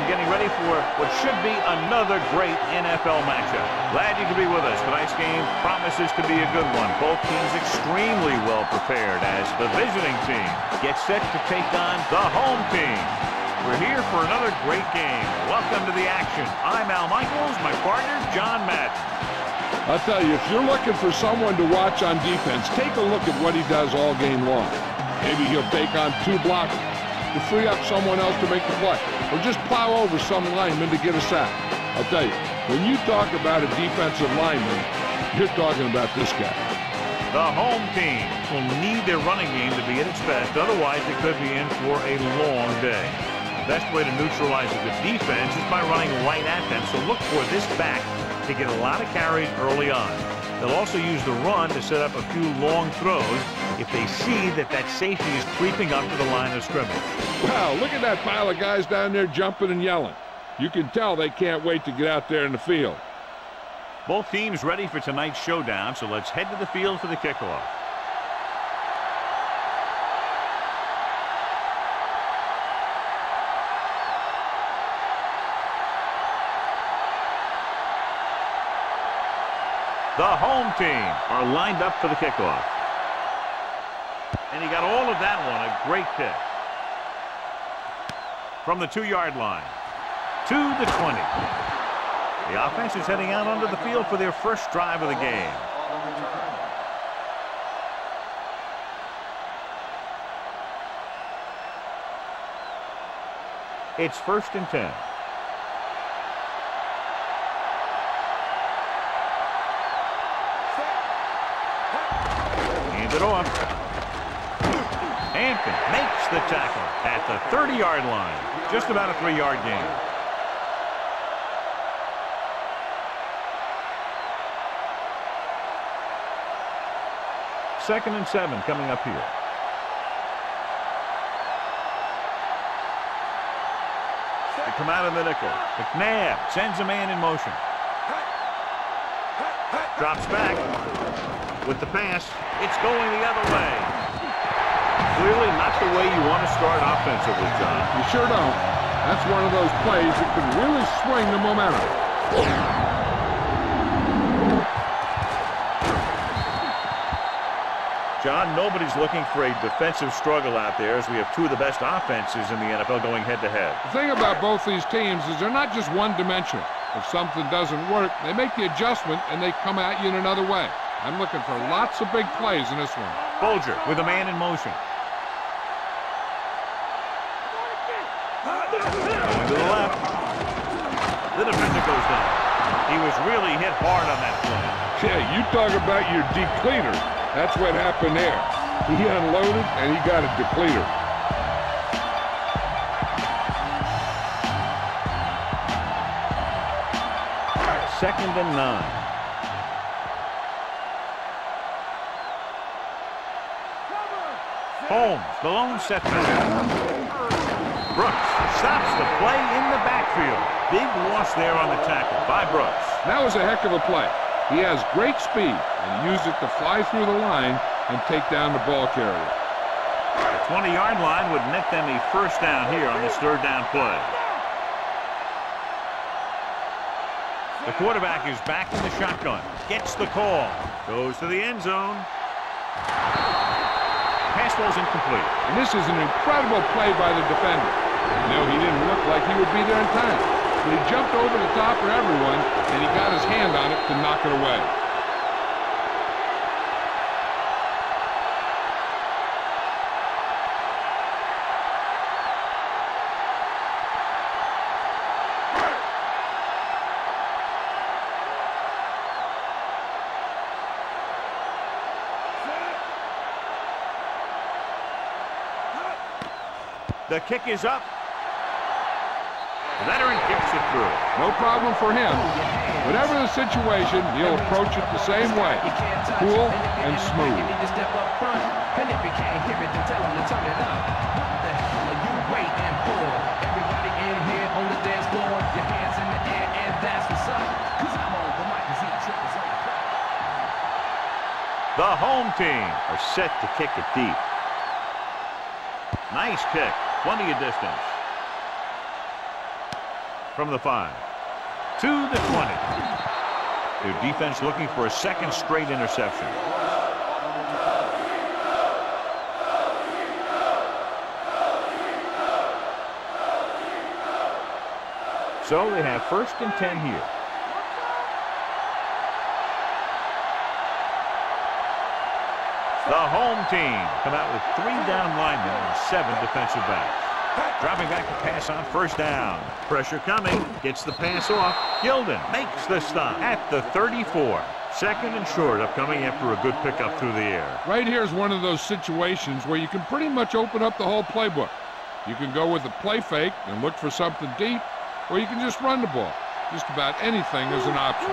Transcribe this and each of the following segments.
and getting ready for what should be another great NFL matchup. Glad you could be with us. Tonight's game promises to be a good one. Both teams extremely well prepared as the visiting team gets set to take on the home team. We're here for another great game. Welcome to the action. I'm Al Michaels, my partner, John Madden. I'll tell you, if you're looking for someone to watch on defense, take a look at what he does all game long. Maybe he'll take on two blockers to free up someone else to make the play, or just plow over some lineman to get a sack. I'll tell you, when you talk about a defensive lineman, you're talking about this guy. The home team will need their running game to be at its best. Otherwise, they could be in for a long day. The best way to neutralize a good defense is by running right at them. So look for this back to get a lot of carries early on. They'll also use the run to set up a few long throws if they see that that safety is creeping up to the line of scrimmage. Wow, look at that pile of guys down there jumping and yelling. You can tell they can't wait to get out there in the field. Both teams ready for tonight's showdown, so let's head to the field for the kickoff. The home team are lined up for the kickoff. And he got all of that one. A great kick. From the two-yard line to the 20. The offense is heading out onto the field for their first drive of the game. It's first and 10. Hand it off. Hampton makes the tackle at the 30-yard line. Just about a three-yard gain. Second and seven coming up here. They come out of the nickel. McNabb sends a man in motion. Drops back with the pass. It's going the other way. Clearly not the way you want to start offensively, John. You sure don't. That's one of those plays that can really swing the momentum. John, nobody's looking for a defensive struggle out there as we have two of the best offenses in the NFL going head-to-head. The thing about both these teams is they're not just one-dimensional. If something doesn't work, they make the adjustment and they come at you in another way. I'm looking for lots of big plays in this one. Bulger with a man in motion. Really hit hard on that play. Yeah, you talk about your decleater. That's what happened there. He unloaded and he got a decleater. Second and nine. Holmes, the lone setback. Brooks stops the play in the backfield. Big loss there on the tackle by Brooks. That was a heck of a play. He has great speed and used it to fly through the line and take down the ball carrier. The 20-yard line would net them a first down here on this third down play. The quarterback is back in the shotgun. Gets the call. Goes to the end zone. Pass ball's incomplete. And this is an incredible play by the defender. No, he didn't look like he would be there in time. But he jumped over the top for everyone, and he got his hand on it to knock it away. The kick is up. Veteran kicks it through. No problem for him. Whatever the situation, he'll approach it the same way. Cool and smooth. The home team are set to kick it deep. Nice kick. Plenty of distance. From the 5. To the 20. Their defense looking for a second straight interception. So they have first and 10 here. The home team come out with three down linemen and seven defensive backs. Dropping back to pass on first down. Pressure coming. Gets the pass off. Gildon makes the stop at the 34. Second and short upcoming after a good pickup through the air. Right here is one of those situations where you can pretty much open up the whole playbook. You can go with a play fake and look for something deep, or you can just run the ball. Just about anything is an option.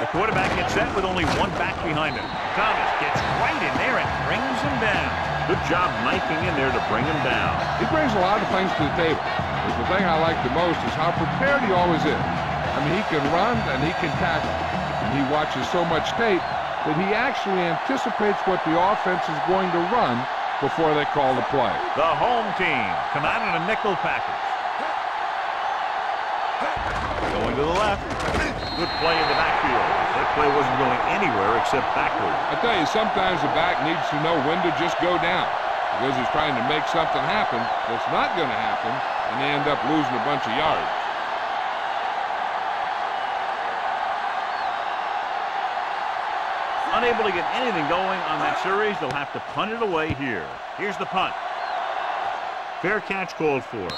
The quarterback gets set with only one back behind him. Thomas gets right in there and brings him down. Good job knifing in there to bring him down. He brings a lot of things to the table. But the thing I like the most is how prepared he always is. I mean, he can run and he can tackle. And he watches so much tape that he actually anticipates what the offense is going to run before they call the play. The home team come out in a nickel package. Going to the left. Good play in the backfield. That play wasn't going anywhere except backward. I tell you, sometimes the back needs to know when to just go down because he's trying to make something happen that's not going to happen, and they end up losing a bunch of yards. Unable to get anything going on that series, they'll have to punt it away here. Here's the punt. Fair catch called for.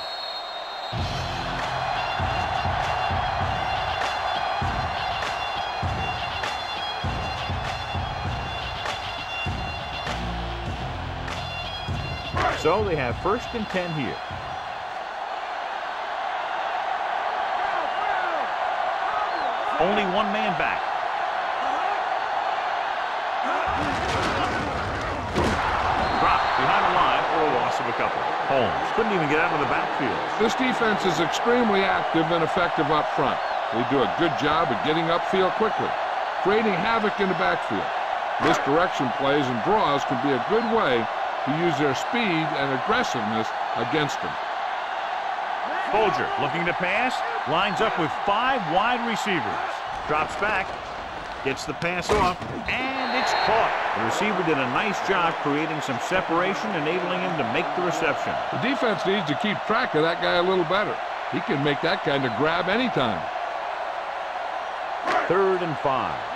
So they have first and 10 here. Only one man back. Dropped behind the line for a loss of a couple. Holmes couldn't even get out of the backfield. This defense is extremely active and effective up front. They do a good job of getting upfield quickly, creating havoc in the backfield. Misdirection plays and draws can be a good way to use their speed and aggressiveness against them. Bulger looking to pass, lines up with five wide receivers. Drops back, gets the pass off, and it's caught. The receiver did a nice job creating some separation, enabling him to make the reception. The defense needs to keep track of that guy a little better. He can make that kind of grab anytime. Third and five.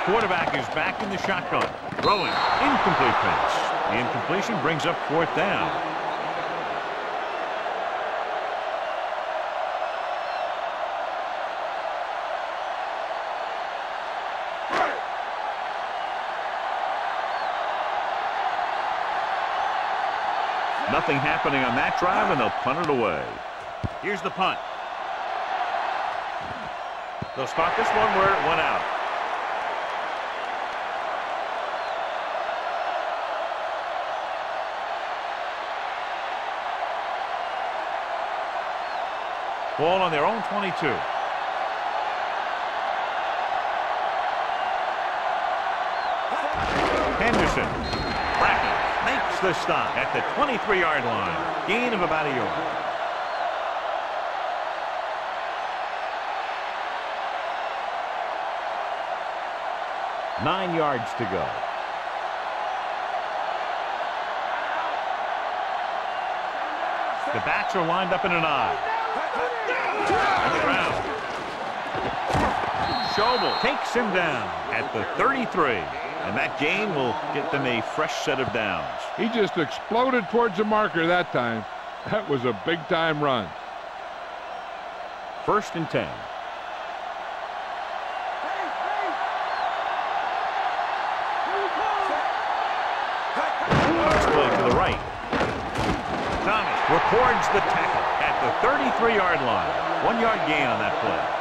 The quarterback is back in the shotgun. Throwing. Incomplete pass. The incompletion brings up fourth down. Nothing happening on that drive, and they'll punt it away. Here's the punt. They'll spot this one where it went out. Ball on their own 22. Henderson. Makes the stop at the 23-yard line. Gain of about a yard. Nine yards to go. The backs are lined up in an I. On the ground. Schobel takes him down at the 33. And that gain will get them a fresh set of downs. He just exploded towards the marker that time. That was a big-time run. First and 10. Split to the right. Thomas records the tackle 33-yard line. One-yard gain on that play.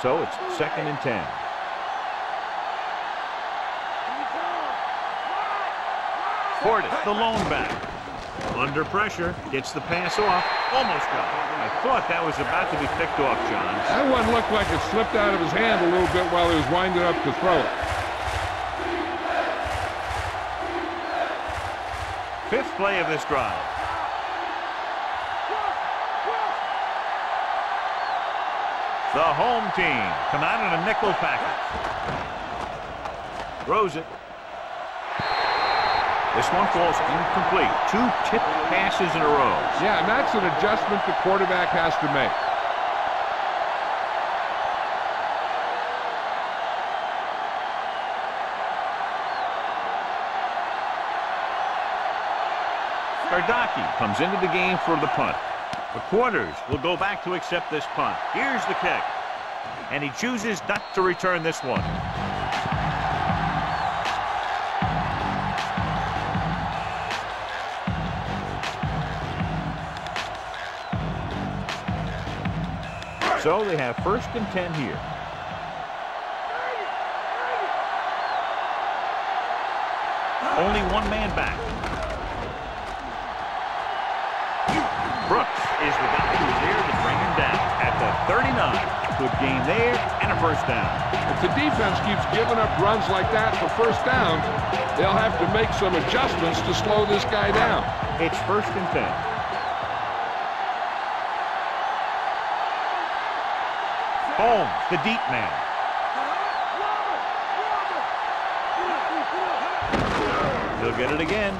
So it's second and 10. Portis, the lone back. Under pressure, gets the pass off, almost got it. I thought that was about to be picked off, John. That one looked like it slipped out of his hand a little bit while he was winding up to throw it. Fifth play of this drive. The home team come out in a nickel package. Throws it. This one falls incomplete. Two tip passes in a row. Yeah, and that's an adjustment the quarterback has to make. Kardaki comes into the game for the punt. The quarters will go back to accept this punt. Here's the kick. And he chooses not to return this one. So they have first and 10 here. Only one man back. Brooks is the guy who's there to bring him down at the 39. Good game there and a first down. If the defense keeps giving up runs like that for first down, they'll have to make some adjustments to slow this guy down. It's first and 10. Holmes, the deep man. He'll get it again.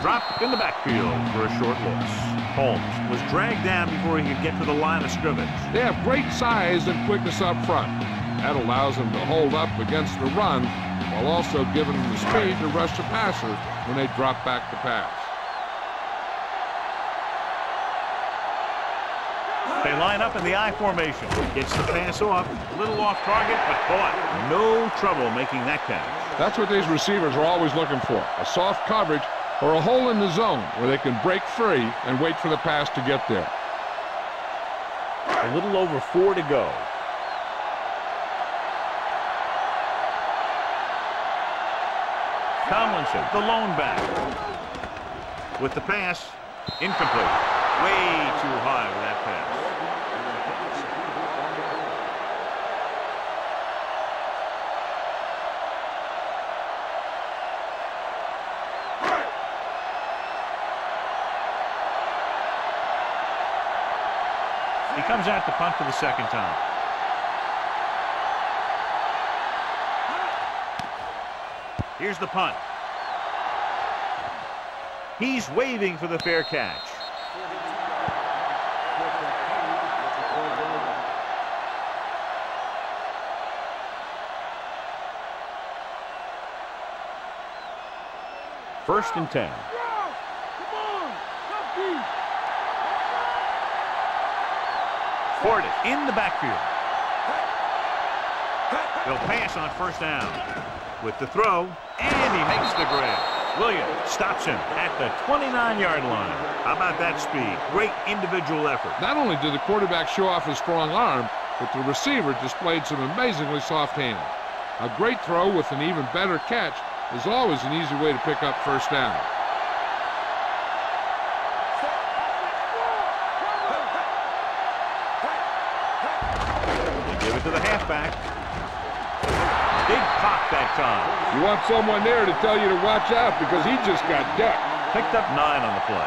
Dropped in the backfield for a short loss. Holmes was dragged down before he could get to the line of scrimmage. They have great size and quickness up front. That allows them to hold up against the run while also giving them the speed to rush the passer when they drop back to pass. Line up in the I formation. Gets the pass off. A little off target, but caught. No trouble making that catch. That's what these receivers are always looking for. A soft coverage or a hole in the zone where they can break free and wait for the pass to get there. A little over four to go. Tomlinson, the lone back. With the pass, incomplete. Way too high with that pass. Comes out to punt for the second time. Here's the punt. He's waving for the fair catch. First and ten. Portis in the backfield. They'll pass on first down. With the throw, and he makes the grab. Williams stops him at the 29-yard line. How about that speed? Great individual effort. Not only did the quarterback show off his strong arm, but the receiver displayed some amazingly soft hands. A great throw with an even better catch is always an easy way to pick up first down. Time. You want someone there to tell you to watch out because he just got decked. Picked up nine on the play.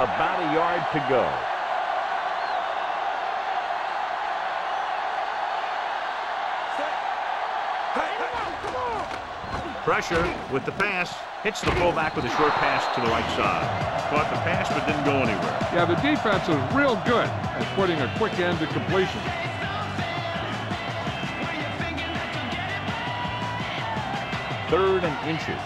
About a yard to go. Pressure with the pass. Hits the fullback with a short pass to the right side. Caught the pass but didn't go anywhere. Yeah, the defense is real good at putting a quick end to completion. Third and inches.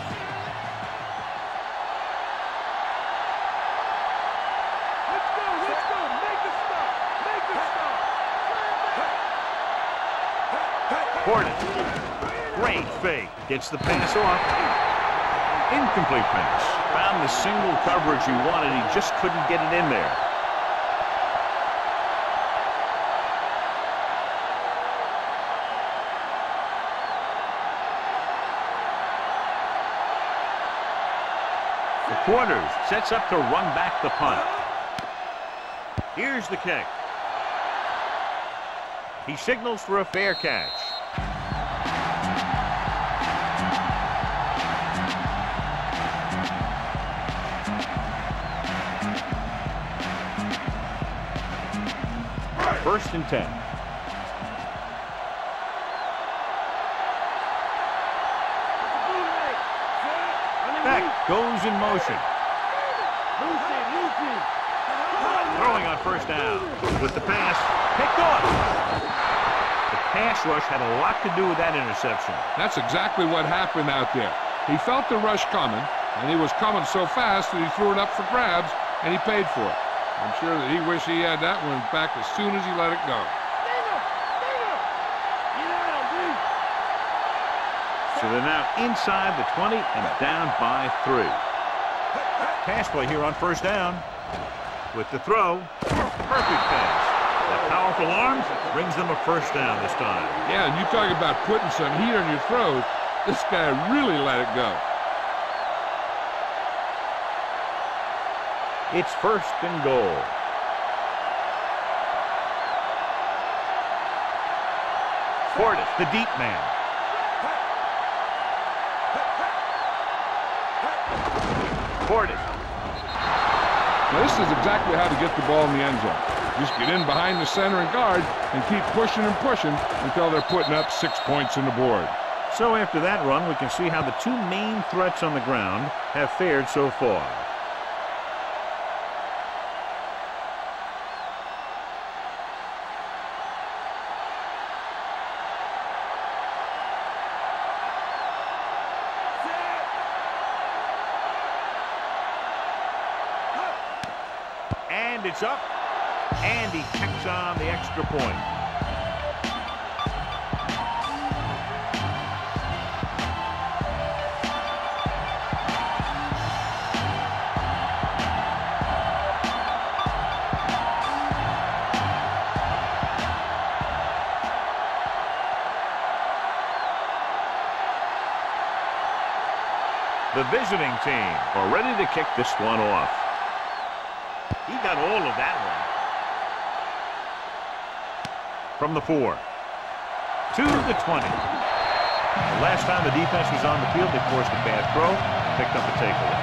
Portis fake. Gets the pass off. Uh, incomplete pass. Found the single coverage he wanted. He just couldn't get it in there. quarters. Sets up to run back the punt. Here's the kick. He signals for a fair catch. First and ten. Beck goes in motion. Throwing on first down. With the pass, picked off. The pass rush had a lot to do with that interception. That's exactly what happened out there. He felt the rush coming, and he was coming so fast that he threw it up for grabs, and he paid for it. I'm sure that he wished he had that one back as soon as he let it go. So they're now inside the 20 and down by three. Pass play here on first down. With the throw, perfect pass. That powerful arm brings them a first down this time. Yeah, and you talk about putting some heat on your throws. This guy really let it go. It's first and goal. Portis, the deep man. Portis. Now, this is exactly how to get the ball in the end zone. Just get in behind the center and guard and keep pushing and pushing until they're putting up six points on the board. So after that run, we can see how the two main threats on the ground have fared so far. Up. And he checks on the extra point. The visiting team are ready to kick this one off. Got all of that one. From the four. To the 20. The last time the defense was on the field, they forced a bad throw, picked up a takeaway.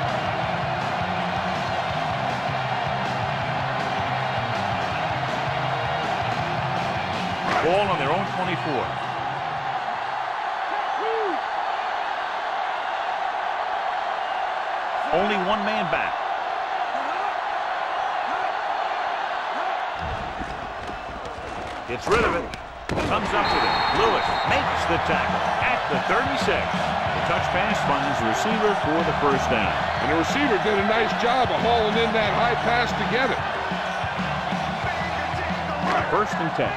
Ball on their own 24. Only one man back. Gets rid of it. Comes up with it. Lewis makes the tackle at the 36. The touch pass finds the receiver for the first down. And the receiver did a nice job of hauling in that high pass to get it. First and 10.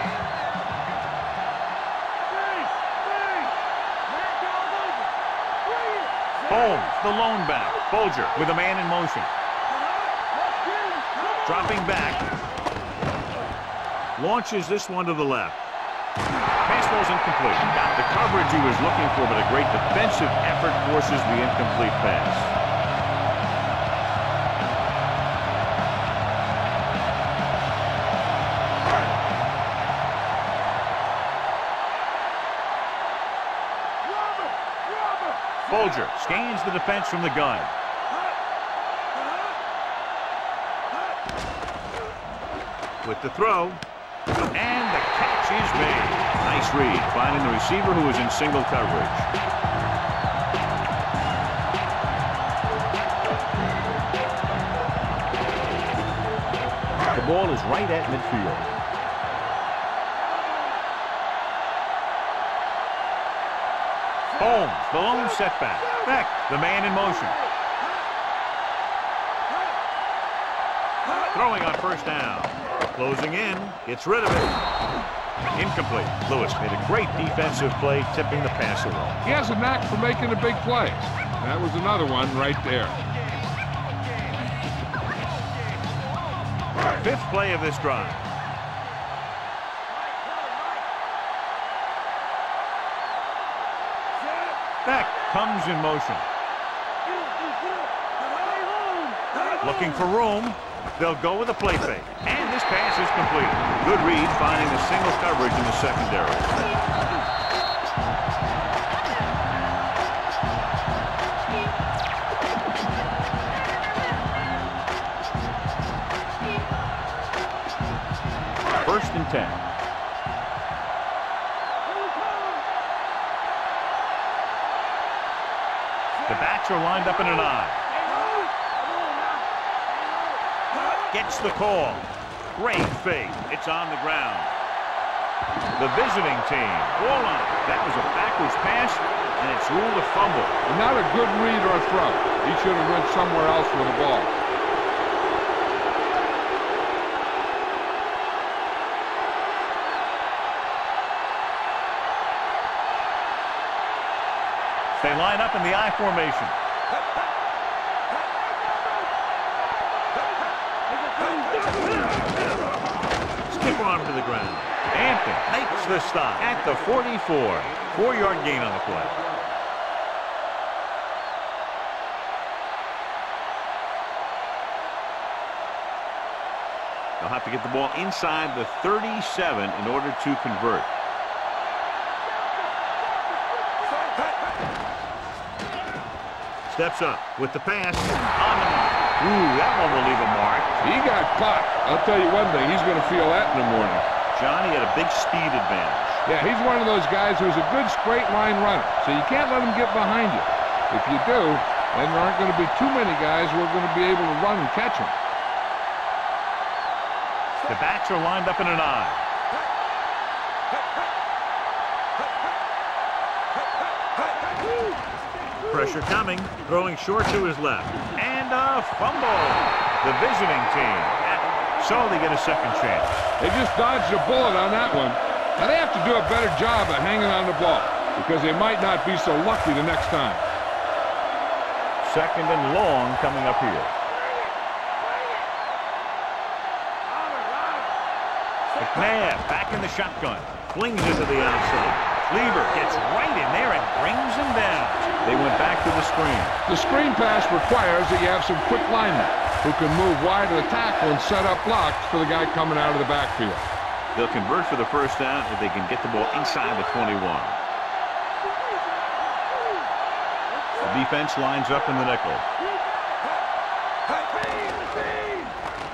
Holmes, the lone back. Bulger with a man in motion. Dropping back. Launches this one to the left. Pass ball's incomplete. Got the coverage he was looking for, but a great defensive effort forces the incomplete pass. Bulger scans the defense from the gun. With the throw. And the catch is made. Nice read, finding the receiver who was in single coverage. The ball is right at midfield. Holmes, the lone setback. Beck, the man in motion. Throwing on first down. Closing in. Gets rid of it. Incomplete. Lewis made a great defensive play, tipping the pass away. He has a knack for making the big plays. That was another one right there. Fifth play of this drive. Beck comes in motion. Looking for room. They'll go with a play fake. Pass is completed. Good read finding the single coverage in the secondary. First and 10. The backs are lined up in an I. Gets the call. Great fake. It's on the ground. The visiting team. Ball on That was a backwards pass, and it's ruled a fumble. Not a good read or a throw. He should have went somewhere else with the ball. They line up in the I formation. Stiff arm to the ground. Hampton makes the stop at the 44. Four-yard gain on the play. They'll have to get the ball inside the 37 in order to convert. Steps up with the pass. On the. Ooh, that one will leave a mark. He got caught. I'll tell you one thing. He's going to feel that in the morning. Johnny had a big speed advantage. Yeah, he's one of those guys who's a good straight line runner, so you can't let him get behind you. If you do, then there aren't going to be too many guys who are going to be able to run and catch him. The backs are lined up in an I. Pressure coming. Throwing short to his left. And a fumble. The visiting team. So they get a second chance. They just dodged a bullet on that one. Now they have to do a better job of hanging on the ball because they might not be so lucky the next time. Second and long coming up here. McNabb back in the shotgun. Flings it to the outside. Leber gets right in there and brings him down. They went back to the screen. The screen pass requires that you have some quick linemen who can move wide of the tackle and set up blocks for the guy coming out of the backfield. They'll convert for the first down if they can get the ball inside the 21. The defense lines up in the nickel.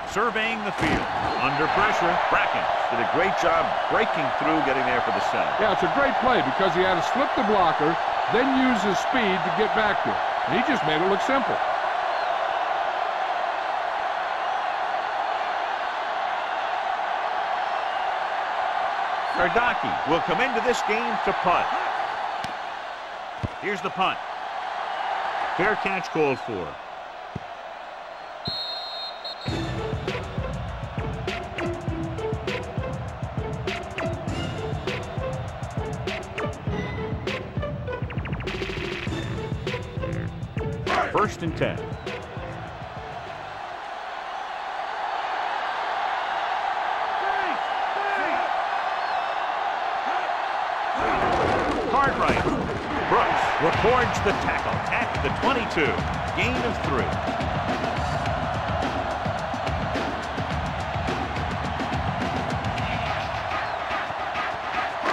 Surveying the field. Under pressure, Brackens did a great job breaking through, getting there for the sack. Yeah, it's a great play because he had to slip the blocker then use his speed to get back to it. And he just made it look simple. Kardaki will come into this game to punt. Here's the punt. Fair catch called for. First and 10. Gain of three.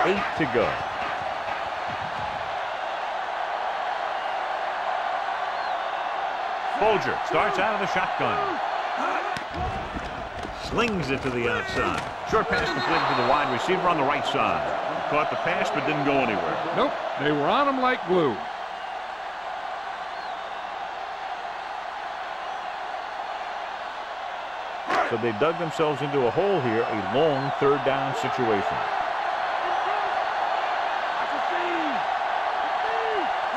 Eight to go. Bulger starts out of the shotgun. Slings it to the outside. Short pass completed to the wide receiver on the right side. Caught the pass but didn't go anywhere. Nope, they were on him like glue. So they dug themselves into a hole here, a long third down situation.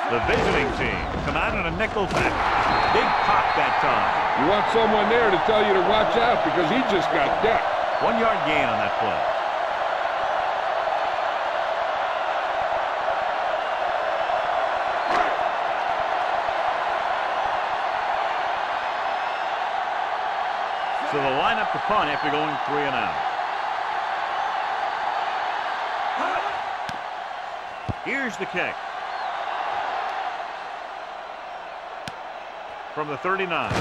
The visiting team come out in a nickel pack. Big pop that time. You want someone there to tell you to watch out because he just got decked. One yard gain on that play. block the punt after going three and out. Here's the kick. From the 39. He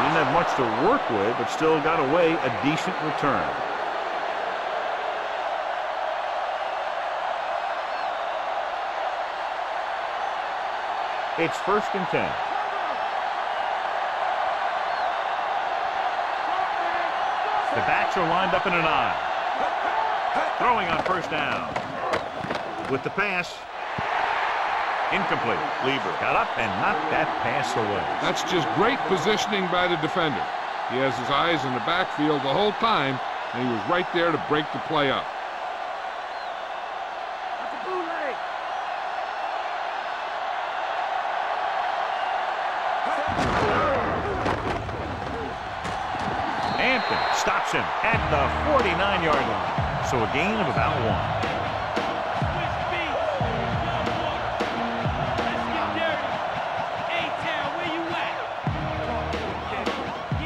didn't have much to work with, but still got away a decent return. It's first and 10. Are lined up in an I. Throwing on first down. With the pass. Incomplete. Leber got up and knocked that pass away. That's just great positioning by the defender. He has his eyes in the backfield the whole time, and he was right there to break the play up. Him at the 49-yard line. So a gain of about one.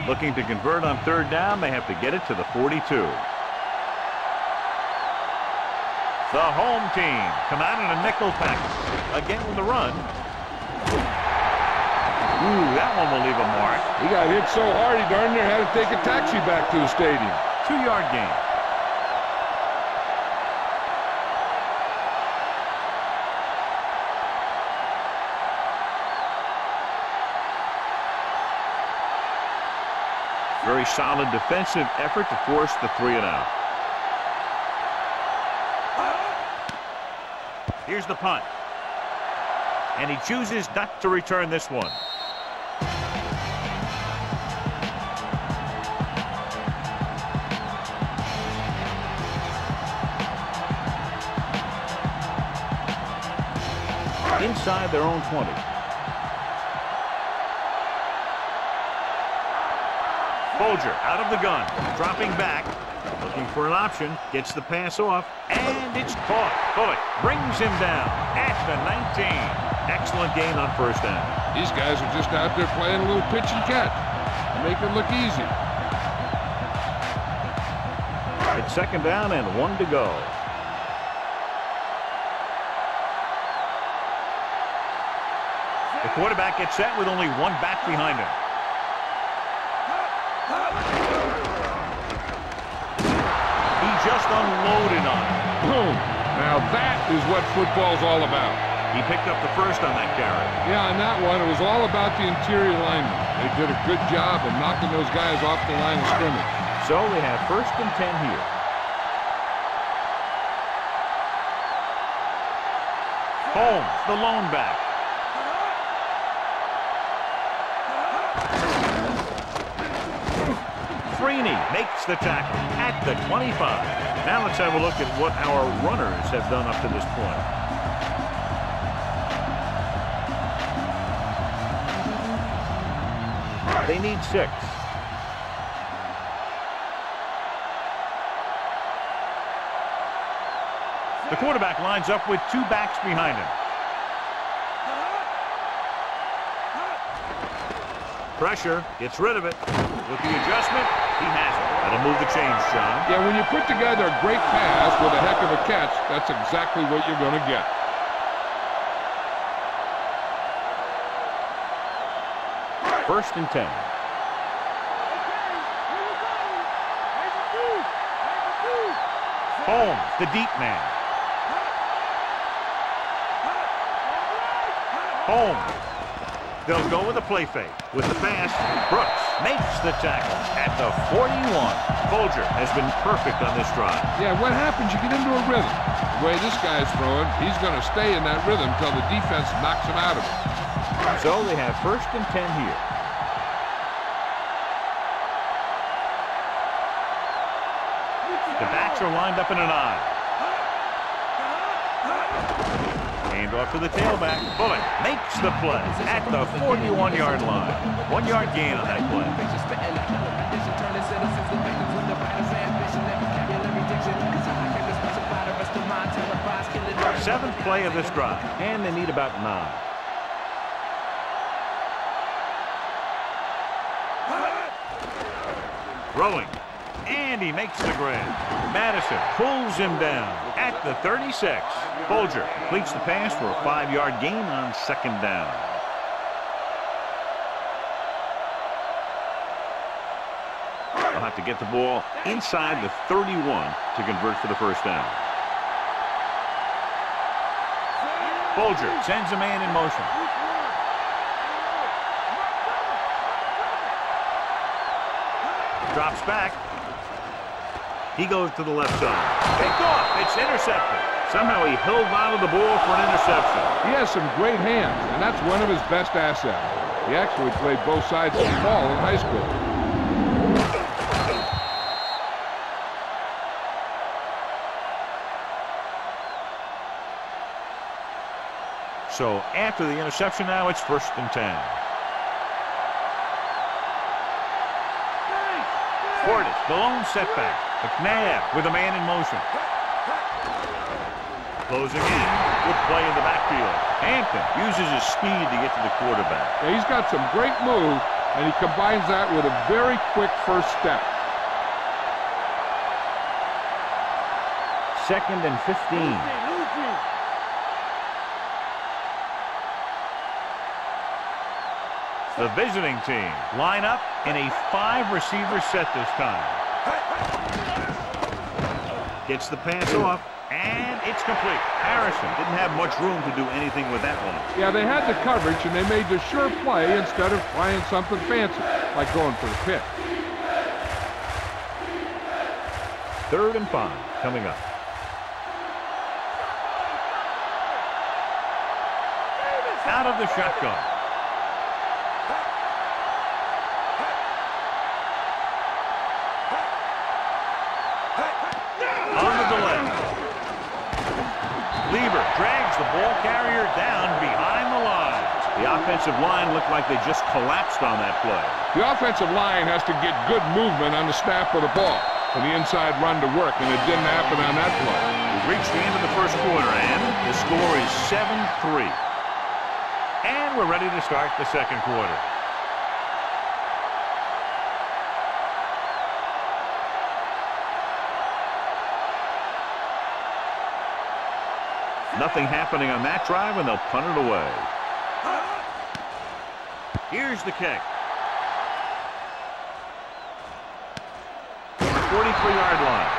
Looking to convert on third down, they have to get it to the 42. The home team come out in a nickel package. Again with the run. Ooh, that one will leave a mark. He got hit so hard he darn near had to take a taxi back to the stadium. Two-yard gain. Very solid defensive effort to force the three and out. Here's the punt. And he chooses not to return this one. Inside their own 20. Bulger out of the gun, dropping back, looking for an option, gets the pass off, and it's caught. Bullock brings him down at the 19. Excellent gain on first down. These guys are just out there playing a little pitch and catch. To make it look easy. It's second down and one to go. The quarterback gets set with only one back behind him. He just unloaded on him. Boom. Now that is what football's all about. He picked up the first on that carry. Yeah, on that one, it was all about the interior linemen. They did a good job of knocking those guys off the line of scrimmage. So they have first and ten here. Holmes, the lone back. The tackle at the 25. Now let's have a look at what our runners have done up to this point. They need six. The quarterback lines up with two backs behind him. Pressure, gets rid of it. With the adjustment, he has it. That'll move the chains, John. Yeah, when you put together a great pass with a heck of a catch, that's exactly what you're going to get. First and ten. Holmes, the deep man. Holmes They'll go with a play fake. With the pass, Brooks makes the tackle at the 41. Bulger has been perfect on this drive. Yeah, what happens? You get into a rhythm. The way this guy's throwing, he's going to stay in that rhythm until the defense knocks him out of it. So they have first and 10 here. The backs are lined up in an I. Handoff to the tailback. Bullock makes the play at the 41-yard line. One yard gain on that play. Seventh play of this drive, and they need about nine. Throwing and he makes the grab. Madison pulls him down at the 36. Bulger completes the pass for a five-yard gain on second down. They'll have to get the ball inside the 31 to convert for the first down. Bulger sends a man in motion. Drops back. He goes to the left side. Picked off. It's intercepted. Somehow he held on to the ball for an interception. He has some great hands, and that's one of his best assets. He actually played both sides of the ball in high school. So after the interception now, it's first and 10. Portis, the lone setback. McNabb with a man in motion. Closing in. Good play in the backfield. Hampton uses his speed to get to the quarterback. Yeah, he's got some great moves, and he combines that with a very quick first step. Second and 15. The visiting team line up in a five-receiver set this time. Gets the pass off, and it's complete. Harrison didn't have much room to do anything with that one. Yeah, they had the coverage, and they made the sure play instead of trying something fancy, like going for the pick. Third and five coming up. Out of the shotgun. the ball carrier down behind the line. The offensive line looked like they just collapsed on that play. The offensive line has to get good movement on the snap of the ball for the inside run to work, and it didn't happen on that play. We've reached the end of the first quarter, and the score is 7-3. And we're ready to start the second quarter. Nothing happening on that drive, and they'll punt it away. Here's the kick. 43-yard line.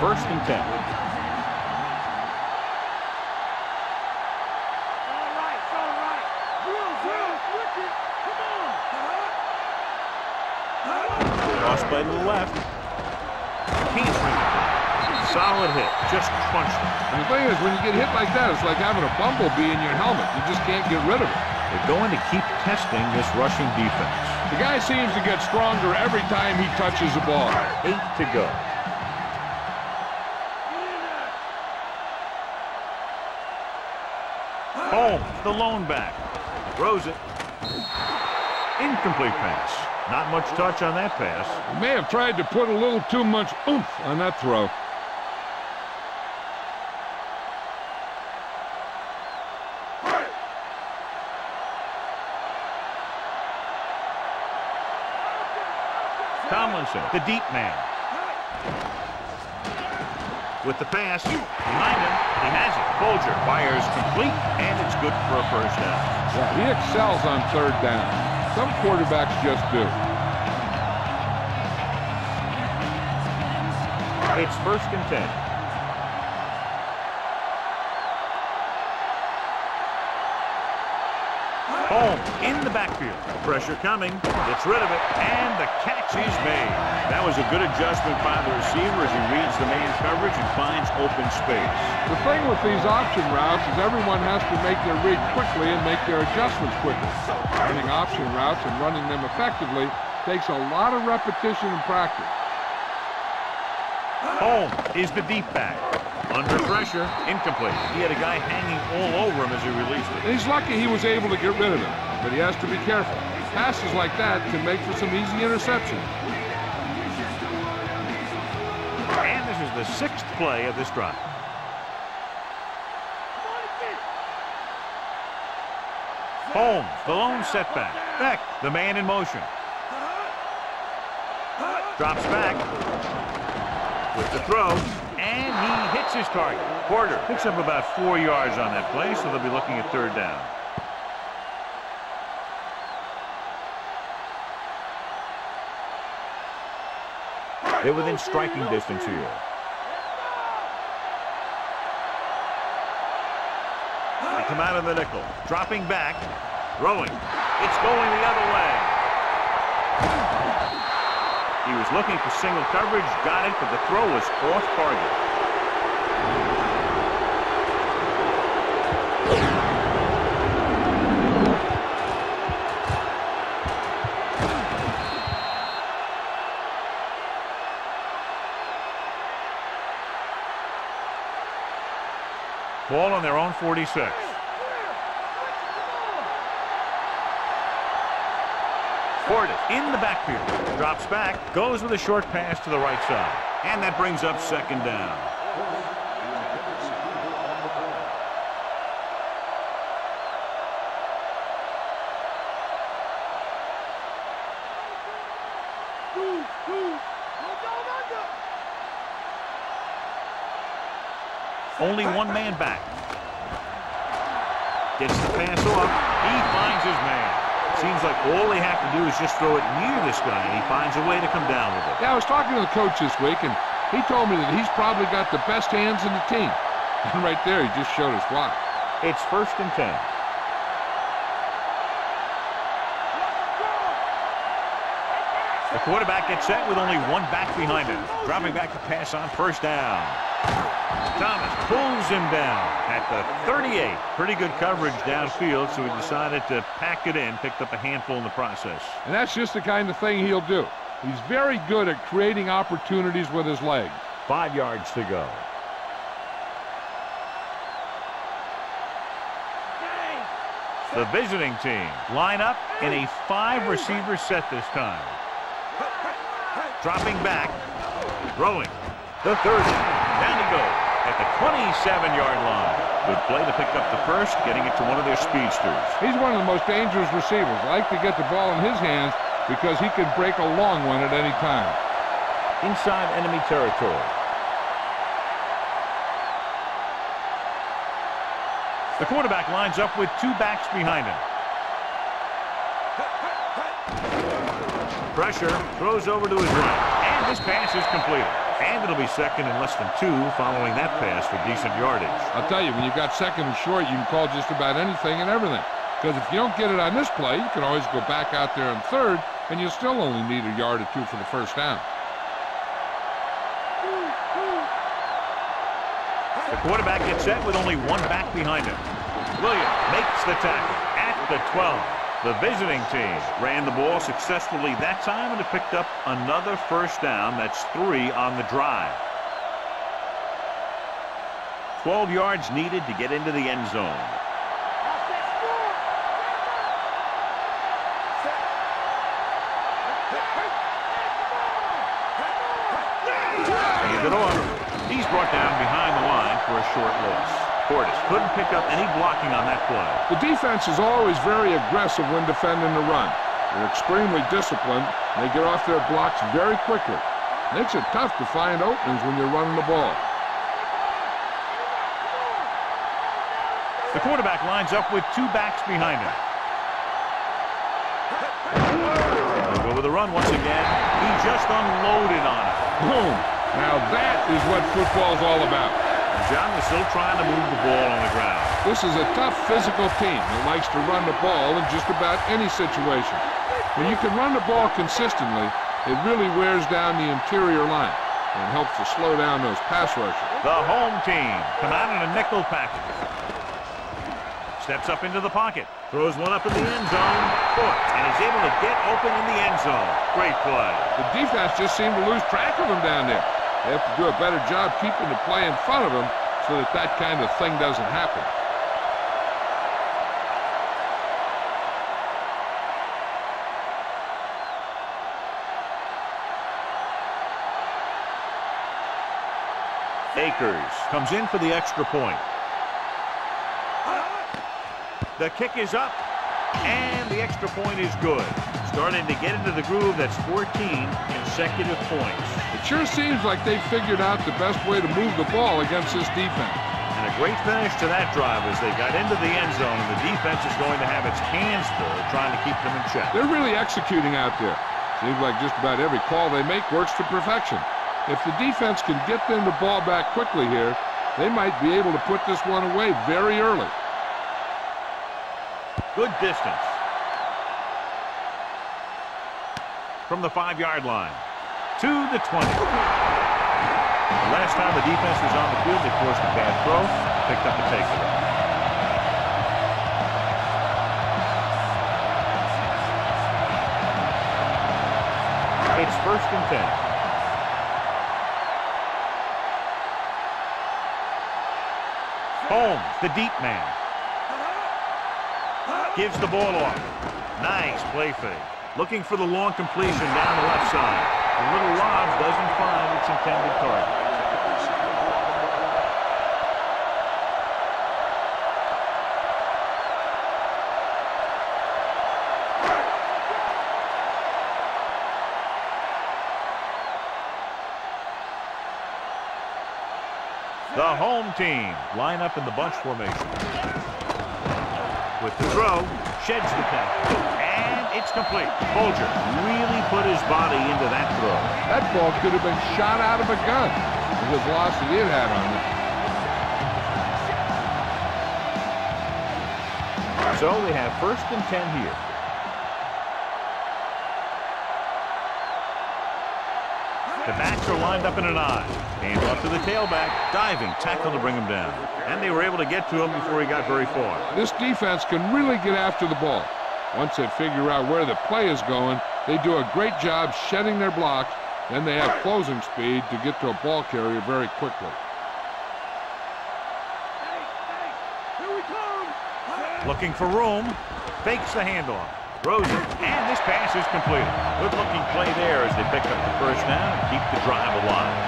First and 10. Thing is, when you get hit like that, it's like having a bumblebee in your helmet. You just can't get rid of it. They're going to keep testing this rushing defense. The guy seems to get stronger every time he touches the ball. Eight to go. Holmes, the lone back. Throws it. Incomplete pass. Not much touch on that pass. May have tried to put a little too much oomph on that throw. The deep man. With the pass, behind him, he has it. Bulger fires complete, and it's good for a first down. Yeah, he excels on third down. Some quarterbacks just do. It's first and ten. Holmes in the backfield. Pressure coming. Gets rid of it. And the catch is made. That was a good adjustment by the receiver as he reads the man coverage and finds open space. The thing with these option routes is everyone has to make their read quickly and make their adjustments quickly. Running option routes and running them effectively takes a lot of repetition and practice. Home is the deep back. Under pressure, incomplete. He had a guy hanging all over him as he released it. And he's lucky he was able to get rid of it, but he has to be careful. Passes like that can make for some easy interception. And this is the sixth play of this drive. Holmes, the lone setback. Beck, the man in motion. Drops back with the throw, And he hits his target. Porter picks up about four yards on that play, so they'll be looking at third down. They're within striking distance here. They come out of the nickel. Dropping back. Throwing. It's going the other way. He was looking for single coverage. Got it, but the throw was off target. Ball on their own 46. In the backfield. Drops back, goes with a short pass to the right side. And that brings up second down. Only one man back. Gets the pass off. He finds his man. Seems like all they have to do is just throw it near this guy, and he finds a way to come down with it. Yeah, I was talking to the coach this week, and he told me that he's probably got the best hands in the team. And right there, he just showed us why. It's first and ten. The quarterback gets set with only one back behind him. Dropping back to pass on first down. Thomas pulls him down at the 38. Pretty good coverage downfield, so he decided to pack it in, picked up a handful in the process. And that's just the kind of thing he'll do. He's very good at creating opportunities with his legs. Five yards to go. The visiting team line up in a five-receiver set this time. Dropping back, throwing. The 30. Down he goes at the 27-yard line. Good play to pick up the first, getting it to one of their speedsters. He's one of the most dangerous receivers. Like to get the ball in his hands because he can break a long one at any time. Inside enemy territory. The quarterback lines up with two backs behind him. Pressure, throws over to his right, and this pass is completed. And it'll be second and less than two following that pass for decent yardage. I'll tell you, when you've got second and short, you can call just about anything and everything. Because if you don't get it on this play, you can always go back out there on third, and you'll still only need a yard or two for the first down. The quarterback gets set with only one back behind him. Williams makes the tackle at the 12. The visiting team ran the ball successfully that time and it picked up another first down. That's three on the drive. 12 yards needed to get into the end zone. He's brought down behind the line for a short loss. Portis couldn't pick up any blocking on that play. The defense is always very aggressive when defending the run. They're extremely disciplined. They get off their blocks very quickly. Makes it tough to find openings when you're running the ball. The quarterback lines up with two backs behind him. They'll go with the run once again. He just unloaded on it. Boom. Now that is what football's all about. John was still trying to move the ball on the ground. This is a tough physical team that likes to run the ball in just about any situation. When you can run the ball consistently, it really wears down the interior line and helps to slow down those pass rushers. The home team come out in a nickel package. Steps up into the pocket. Throws one up in the end zone. Caught. And is able to get open in the end zone. Great play. The defense just seemed to lose track of him down there. They have to do a better job keeping the play in front of them so that that kind of thing doesn't happen. Akers comes in for the extra point. The kick is up, and the extra point is good. Starting to get into the groove, that's 14 consecutive points. It sure seems like they figured out the best way to move the ball against this defense. And a great finish to that drive as they got into the end zone, and the defense is going to have its hands full trying to keep them in check. They're really executing out there. Seems like just about every call they make works to perfection. If the defense can get them the ball back quickly here, they might be able to put this one away very early. Good distance. From the five-yard line to the 20. The last time the defense was on the field, they forced a bad throw, picked up a takeaway. It's first and 10. Holmes, the deep man. Gives the ball off. Nice play fake. Looking for the long completion down the left side. The little lob doesn't find its intended target. The home team line up in the bunch formation. With the throw, sheds the and it's complete. Bulger really put his body into that throw. That ball could have been shot out of a gun with the velocity it had on it. So they have first and 10 here. The backs are lined up in an eye. Hands off to the tailback. Diving tackle to bring him down. And they were able to get to him before he got very far. This defense can really get after the ball. Once they figure out where the play is going, they do a great job shedding their blocks. Then they have closing speed to get to a ball carrier very quickly. Looking for room. Fakes the handoff. Throws it, and this pass is completed. Good-looking play there as they pick up the first down and keep the drive alive.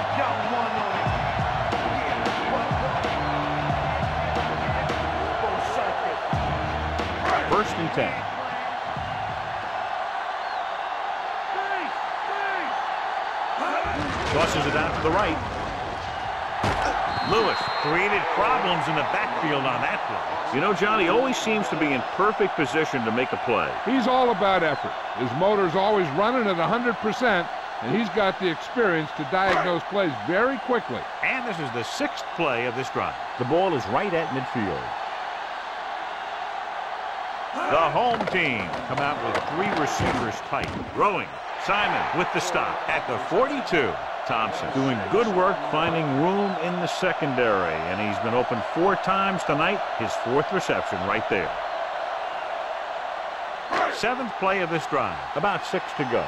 First and ten. Tosses it out to the right. Lewis created problems in the backfield on that play. You know, Johnny always seems to be in perfect position to make a play. He's all about effort. His motor's always running at 100%, and he's got the experience to diagnose plays very quickly. And this is the sixth play of this drive. The ball is right at midfield. The home team come out with three receivers tight. Throwing. Simon with the stop at the 42. Thompson doing good work finding room in the secondary, and he's been open four times tonight. His fourth reception right there. Seventh play of this drive. About six to go.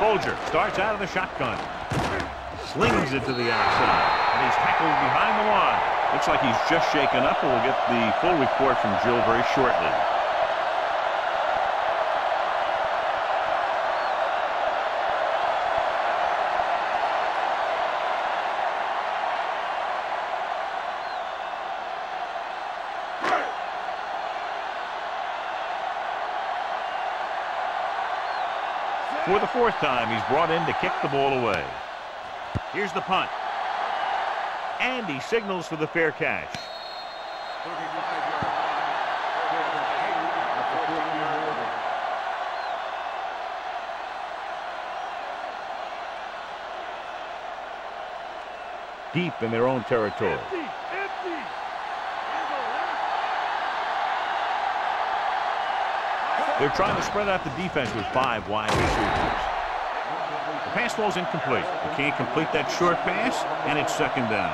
Bulger starts out of the shotgun. Slings it to the outside. And he's tackled behind the line. Looks like he's just shaken up, and we'll get the full report from Jill very shortly. Fourth time, he's brought in to kick the ball away. Here's the punt. And he signals for the fair catch. Deep in their own territory. They're trying to spread out the defense with five wide receivers. Pass ball's incomplete. They can't complete that short pass, and it's second down.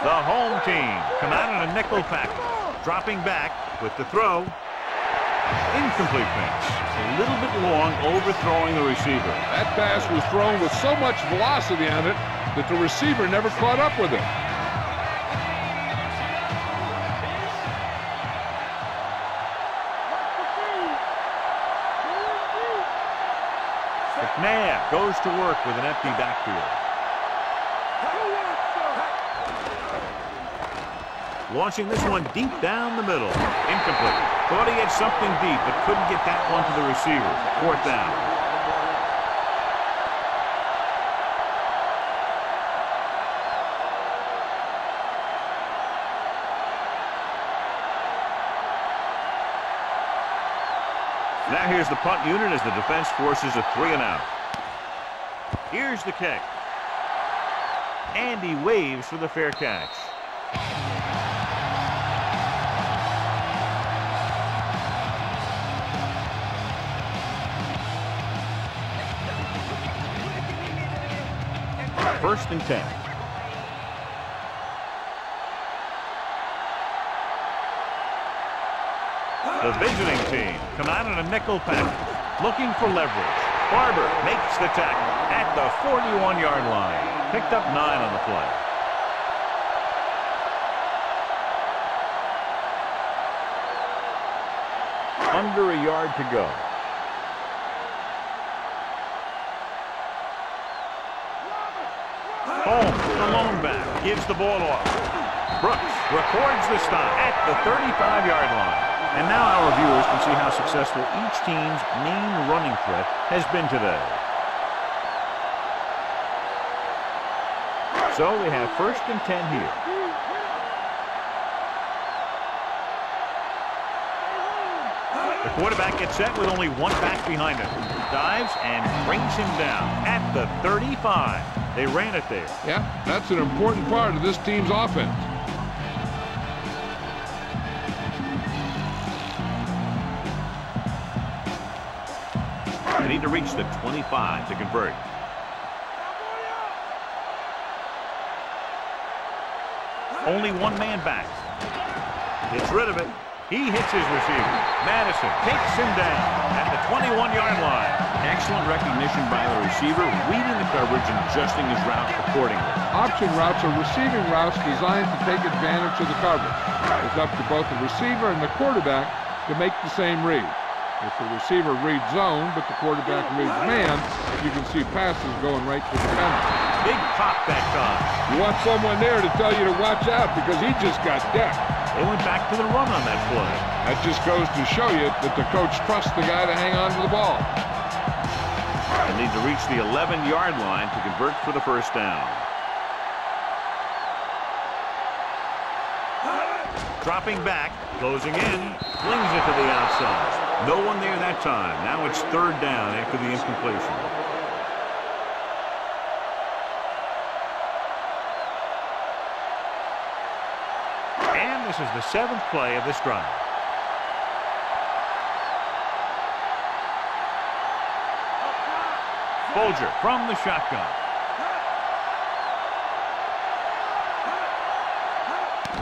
The home team come out in a nickel package. Dropping back with the throw. Incomplete pass. A little bit long, overthrowing the receiver. That pass was thrown with so much velocity on it that the receiver never caught up with him. McMahon goes to work with an empty backfield. Launching this one deep down the middle. Incomplete. Thought he had something deep, but couldn't get that one to the receiver. Fourth down. The punt unit as the defense forces a three and out. Here's the kick. And he waves for the fair catch. First and ten. The visiting team come out in a nickel package, looking for leverage. Barber makes the tackle at the 41-yard line. Picked up nine on the play. Under a yard to go. Holmes, the lone back, gives the ball off. Brooks records the stop at the 35-yard line. And now our viewers can see how successful each team's main running threat has been today. So we have first and 10 here. The quarterback gets set with only one back behind him. Dives and brings him down at the 35. They ran it there. Yeah, that's an important part of this team's offense. Reach the 25 to convert. Only one man back. Gets rid of it. He hits his receiver. Madison takes him down at the 21-yard line. Excellent recognition by the receiver, reading the coverage and adjusting his route accordingly. Option routes are receiving routes designed to take advantage of the coverage. It's up to both the receiver and the quarterback to make the same read. If the receiver reads zone, but the quarterback reads man, you can see passes going right to the defender. Big pop that time. You want someone there to tell you to watch out because he just got decked. They went back to the run on that play. That just goes to show you that the coach trusts the guy to hang on to the ball. They need to reach the 11-yard line to convert for the first down. Dropping back, closing in, flings it to the outside. No one there that time. Now it's third down after the incompletion. And this is the seventh play of this drive. Bulger from the shotgun.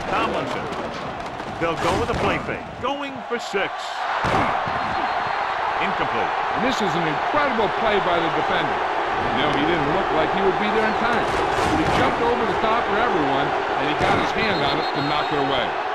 Tomlinson. They'll go with a play fake. Going for six. Incomplete. And this is an incredible play by the defender. You know, he didn't look like he would be there in time. But he jumped over the top for everyone, and he got his hand on it to knock it away.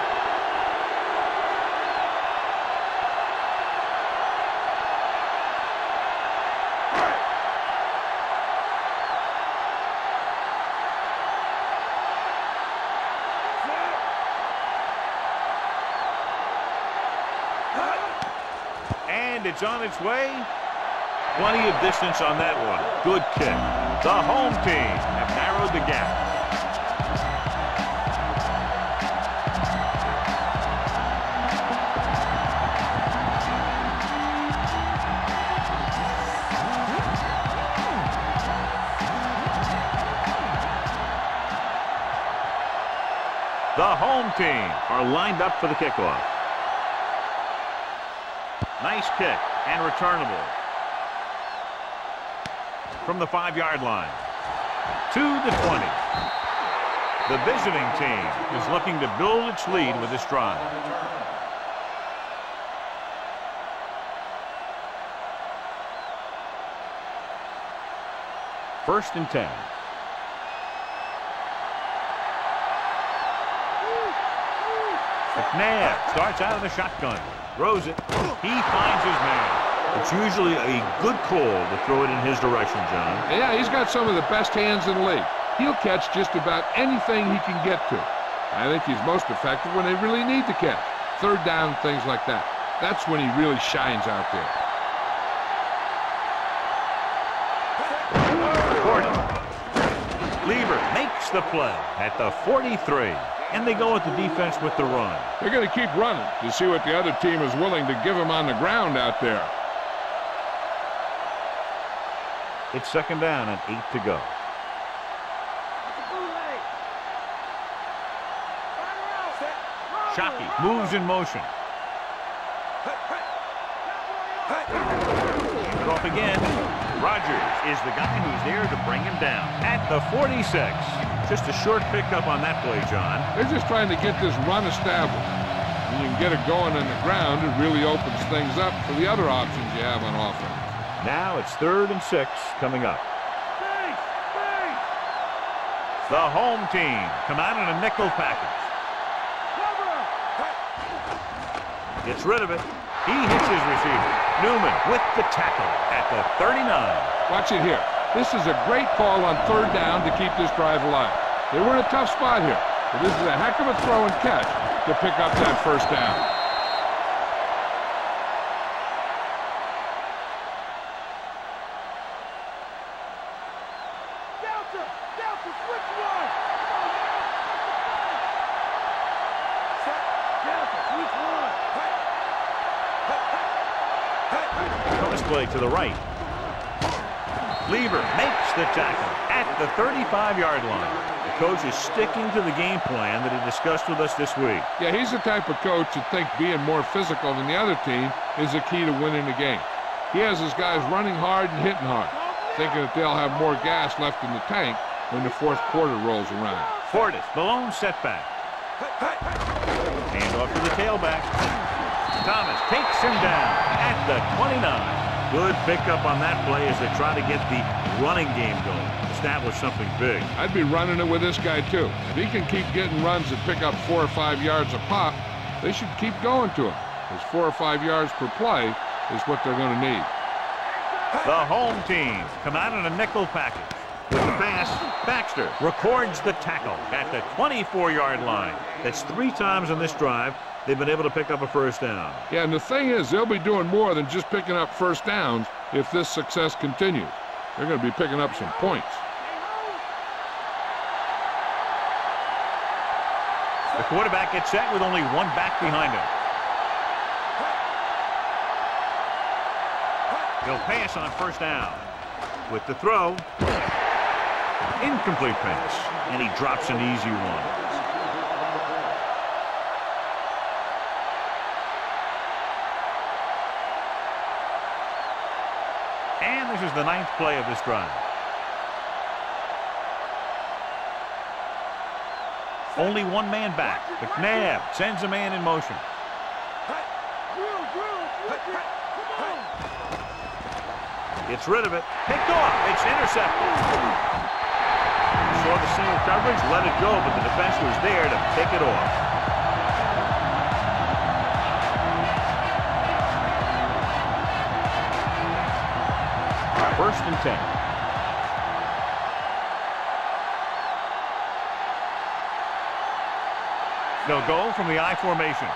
It's on its way. Plenty of distance on that one. Good kick. The home team have narrowed the gap. The home team are lined up for the kickoff. Nice kick and returnable. From the five-yard line. To the 20. The visiting team is looking to build its lead with this drive. First and 10. McNabb starts out of the shotgun. Throws it. He finds his man. It's usually a good call to throw it in his direction, John. Yeah, he's got some of the best hands in the league. He'll catch just about anything he can get to. I think he's most effective when they really need to catch. Third down, things like that. That's when he really shines out there. Gordon. Leber makes the play at the 43. And they go with the defense with the run. They're going to keep running to see what the other team is willing to give them on the ground out there. It's second down and eight to go. Shockey moves in motion. off again. Rodgers is the guy who's there to bring him down at the 46. Just a short pickup on that play, John. They're just trying to get this run established. When you can get it going on the ground, it really opens things up for the other options you have on offense. Now it's third and six coming up. The home team come out in a nickel package. Gets rid of it. He hits his receiver. Newman with the tackle at the 39. Watch it here. This is a great call on third down to keep this drive alive. They were in a tough spot here, but this is a heck of a throw and catch to pick up that first down. play to the right. Leber makes the tackle at the 35-yard line. The coach is sticking to the game plan that he discussed with us this week. Yeah, he's the type of coach that think being more physical than the other team is the key to winning the game. He has his guys running hard and hitting hard, thinking that they'll have more gas left in the tank when the fourth quarter rolls around. Portis, the lone setback. Hand off to the tailback. Thomas takes him down at the 29. Good pickup on that play as they try to get the running game going. Establish something big. I'd be running it with this guy, too. If he can keep getting runs that pick up four or five yards a pop, they should keep going to him. Because four or five yards per play is what they're going to need. The home team come out in a nickel package. With the pass, Baxter records the tackle at the 24-yard line. That's three times on this drive they've been able to pick up a first down. Yeah, and the thing is, they'll be doing more than just picking up first downs if this success continues. They're going to be picking up some points. The quarterback gets set with only one back behind him. He'll pass on first down. With the throw, incomplete pass, and he drops an easy one. And this is the ninth play of this drive. Only one man back. McNabb sends a man in motion. Gets rid of it. Picked off. It's intercepted. Saw the single coverage, let it go, but the defense was there to pick it off. First and 10. They'll go from the I formation.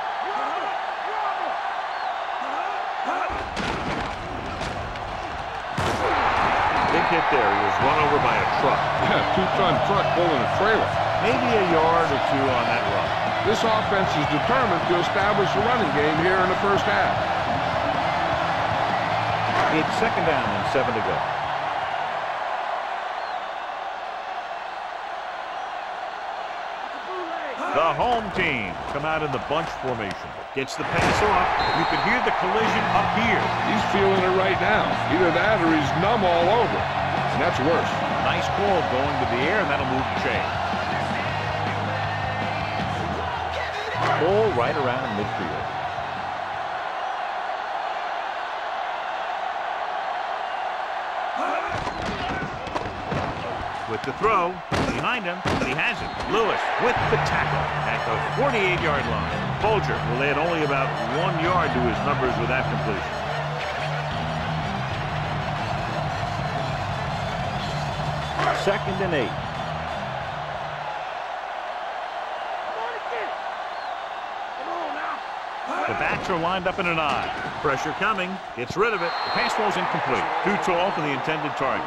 Hit there. He was run over by a truck. Yeah, two-ton truck pulling a trailer. Maybe a yard or two on that run. This offense is determined to establish a running game here in the first half. It's second down and seven to go. The home team come out in the bunch formation. Gets the pass off. You can hear the collision up here. He's feeling it right now. Either that or he's numb all over. And that's worse. Nice call going to the air, and that'll move the chain. Ball right around midfield. with the throw. Behind him, but he has it. Lewis with the tackle at the 48-yard line. Bulger will add only about one yard to his numbers with that completion. Second and eight. The backs are lined up in an eye. Pressure coming. Gets rid of it. The pass ball's incomplete. Too tall for the intended target.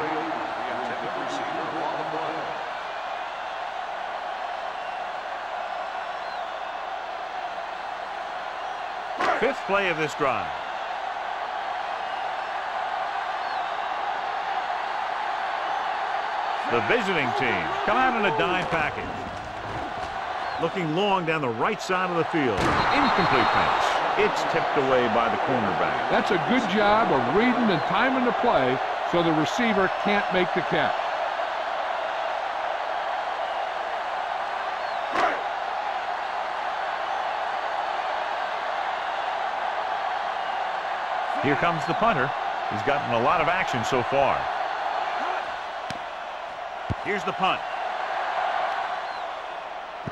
Fifth play of this drive. The visiting team come out in a dime package. Looking long down the right side of the field. Incomplete pass. It's tipped away by the cornerback. That's a good job of reading and timing the play so the receiver can't make the catch. Here comes the punter. He's gotten a lot of action so far. Here's the punt.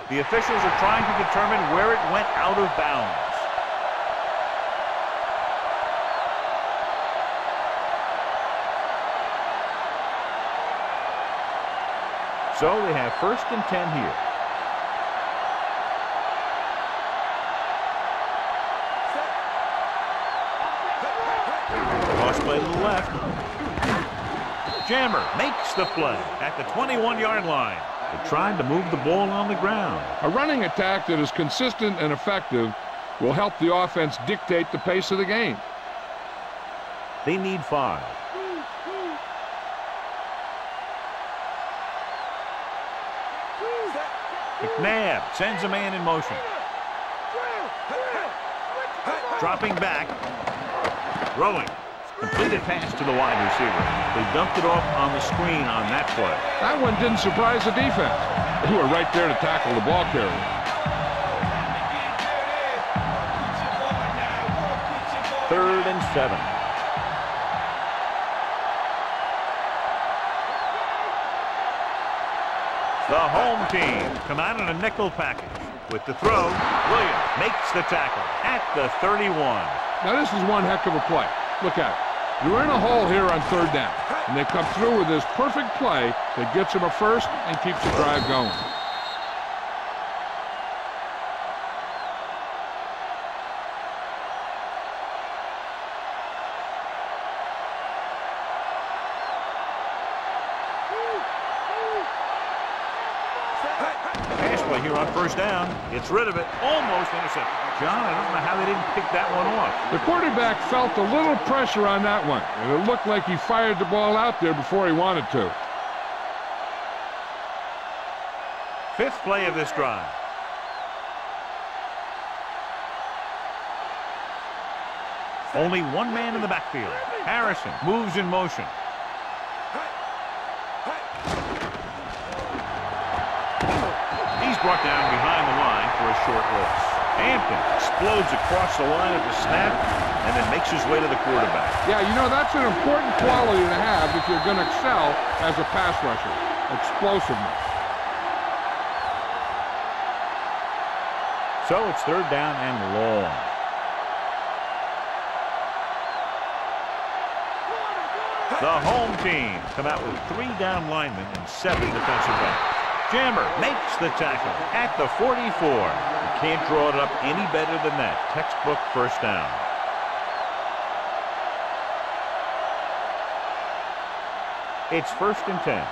The officials are trying to determine where it went out of bounds. So they have first and 10 here. Cross play to the left. Jammer makes the play at the 21-yard line. They tried to move the ball on the ground. A running attack that is consistent and effective will help the offense dictate the pace of the game. They need five. McNabb sends a man in motion. Dropping back. Throwing. Completed pass to the wide receiver. They dumped it off on the screen on that play. That one didn't surprise the defense. They were right there to tackle the ball carrier. Third and seven. The home team come out in a nickel package. With the throw, Williams makes the tackle at the 31. Now this is one heck of a play. Look at it. You're in a hole here on third down, and they come through with this perfect play that gets them a first and keeps the drive going. Pass play here on first down. Gets rid of it. Almost intercepted. John, I don't know how they didn't pick that one off. The quarterback felt a little pressure on that one, and it looked like he fired the ball out there before he wanted to. Fifth play of this drive. Only one man in the backfield. Harrison moves in motion. He's brought down behind the line for a short loss. Hampton explodes across the line at the snap and then makes his way to the quarterback. Yeah, you know, that's an important quality to have if you're going to excel as a pass rusher. Explosiveness. So it's third down and long. The home team come out with three down linemen and seven defensive backs. Jammer makes the tackle at the 44. Can't draw it up any better than that. Textbook first down. It's first and 10.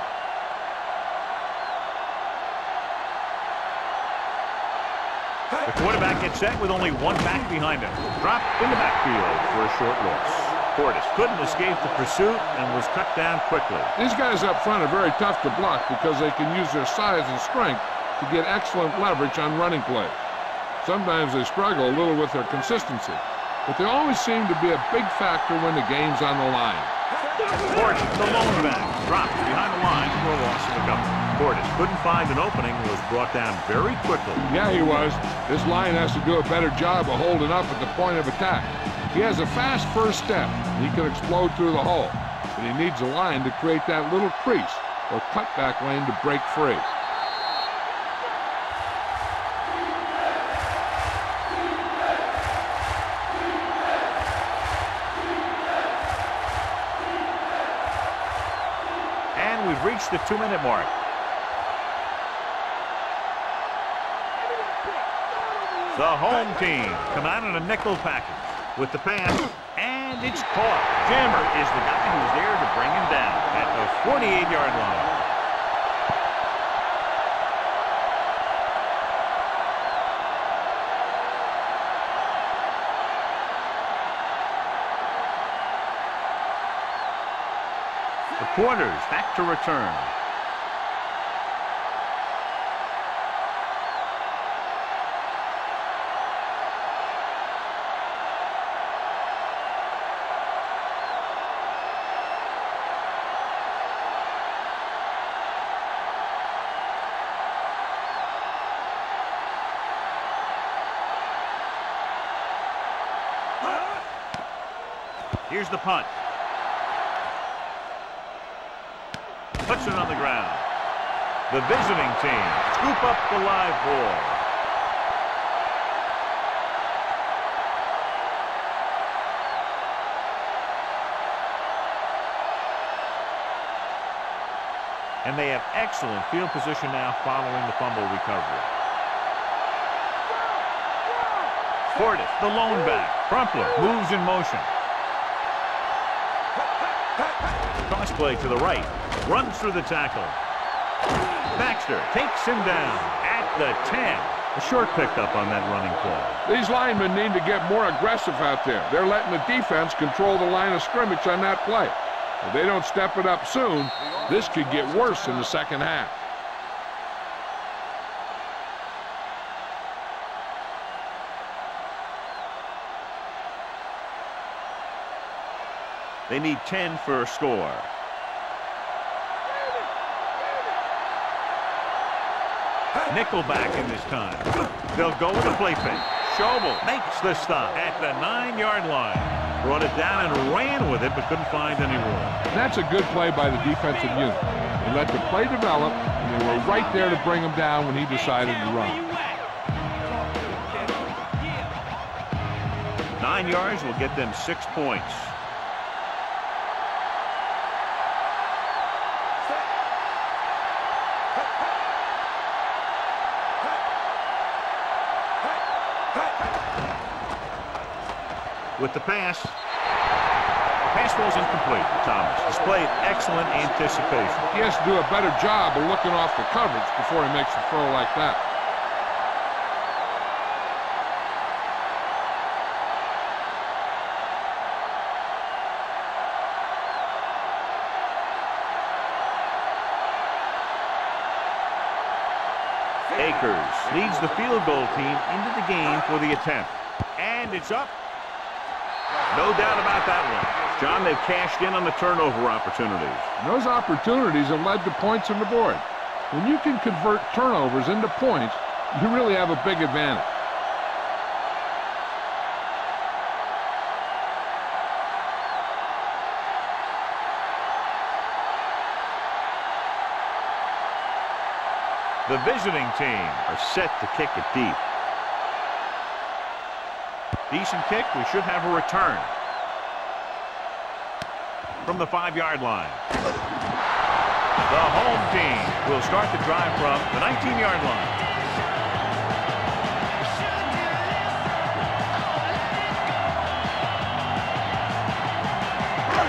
The quarterback gets set with only one back behind him. Dropped in the backfield for a short loss. Portis couldn't escape the pursuit and was cut down quickly. These guys up front are very tough to block because they can use their size and strength to get excellent leverage on running plays. Sometimes they struggle a little with their consistency, but they always seem to be a big factor when the game's on the line. Portis, the lone back, dropped behind the line for a loss of a couple. Portis couldn't find an opening and was brought down very quickly. Yeah, he was. This line has to do a better job of holding up at the point of attack. He has a fast first step. He can explode through the hole, but he needs a line to create that little crease or cutback lane to break free. We've reached the two-minute mark. The home team come out in a nickel package with the pass, and it's caught. Jammer is the guy who's there to bring him down at the 48-yard line. Quarters back to return. Here's the punt. Puts on the ground. The visiting team scoop up the live ball. And they have excellent field position now following the fumble recovery. Portis, the lone back. Crumpler moves in motion. Cross play to the right. Runs through the tackle. Baxter takes him down at the 10. A short pickup on that running play. These linemen need to get more aggressive out there. They're letting the defense control the line of scrimmage on that play. If they don't step it up soon, this could get worse in the second half. They need 10 for a score. Nickelback in this time. They'll go with a play fake. Schobel makes the stop at the nine-yard line. Brought it down and ran with it, but couldn't find any room. That's a good play by the defensive unit. They let the play develop, and they were right there to bring him down when he decided to run. Nine yards will get them six points. With the pass, The pass was incomplete. Thomas displayed excellent anticipation. He has to do a better job of looking off the coverage before he makes a throw like that. Akers leads the field goal team into the game for the attempt. And it's up. No doubt about that one. John, they've cashed in on the turnover opportunities. And those opportunities have led to points on the board. When you can convert turnovers into points, you really have a big advantage. The visiting team are set to kick it deep. Decent kick. We should have a return. From the five-yard line. The home team will start the drive from the 19-yard line.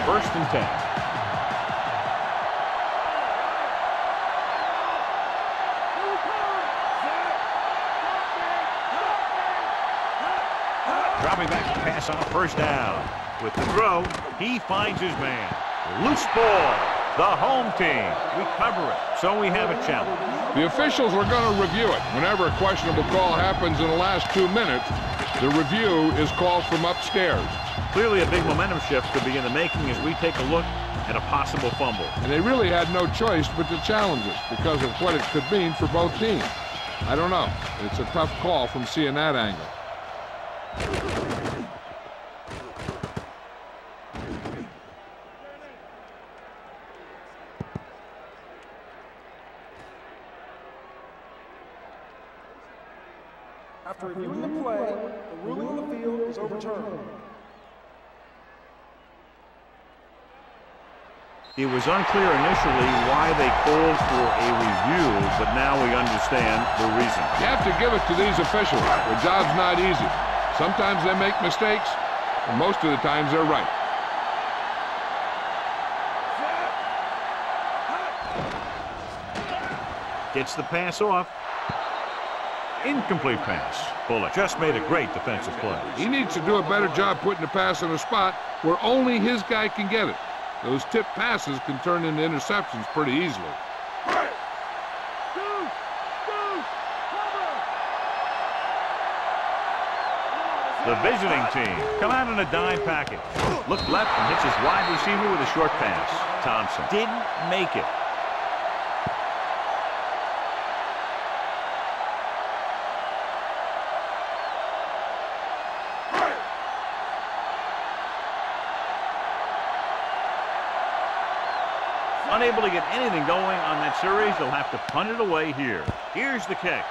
First and 10. Dropping back to pass on first down. With the throw, he finds his man. Loose ball. The home team recover it. So we have a challenge. The officials are going to review it. Whenever a questionable call happens in the last two minutes, the review is called from upstairs. Clearly a big momentum shift could be in the making as we take a look at a possible fumble. And they really had no choice but to challenge it because of what it could mean for both teams. I don't know. It's a tough call from seeing that angle. After reviewing the play, the ruling on the field is overturned. It was unclear initially why they called for a review, but now we understand the reason. You have to give it to these officials. Their job's not easy. Sometimes they make mistakes, and most of the times they're right. Gets the pass off. Incomplete pass. Bullock just made a great defensive play. He needs to do a better job putting the pass in a spot where only his guy can get it. Those tip passes can turn into interceptions pretty easily. The visiting team come out in a dime package. Look left and hits his wide receiver with a short pass. Thompson didn't make it. Unable to get anything going on that series, they'll have to punt it away here. Here's the kick.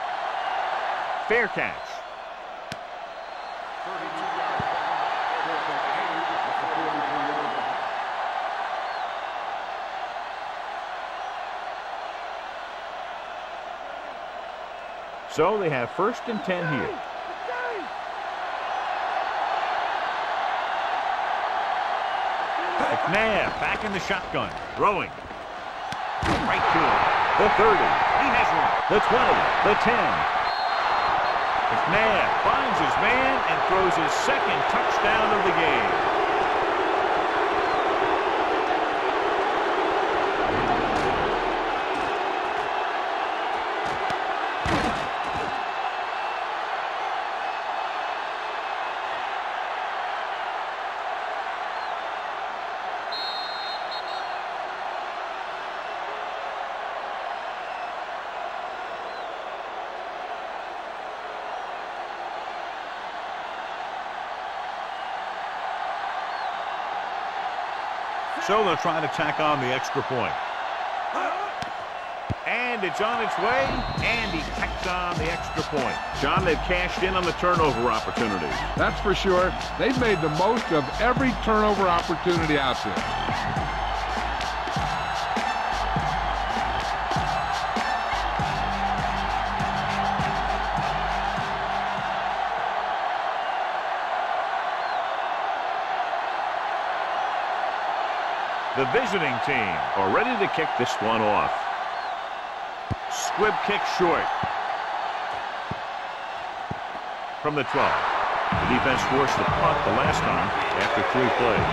Fair catch. So they have first and 10 here. McNabb back in the shotgun, throwing. Right. The 30. He has one. The 20. The 10. McNabb finds his man and throws his second touchdown of the game. So they'll try to tack on the extra point. And it's on its way, and he tacks on the extra point. John, they've cashed in on the turnover opportunity. That's for sure. They've made the most of every turnover opportunity out there. Visiting team are ready to kick this one off. Squib kick short. From the 12. The defense forced the punt the last time after three plays.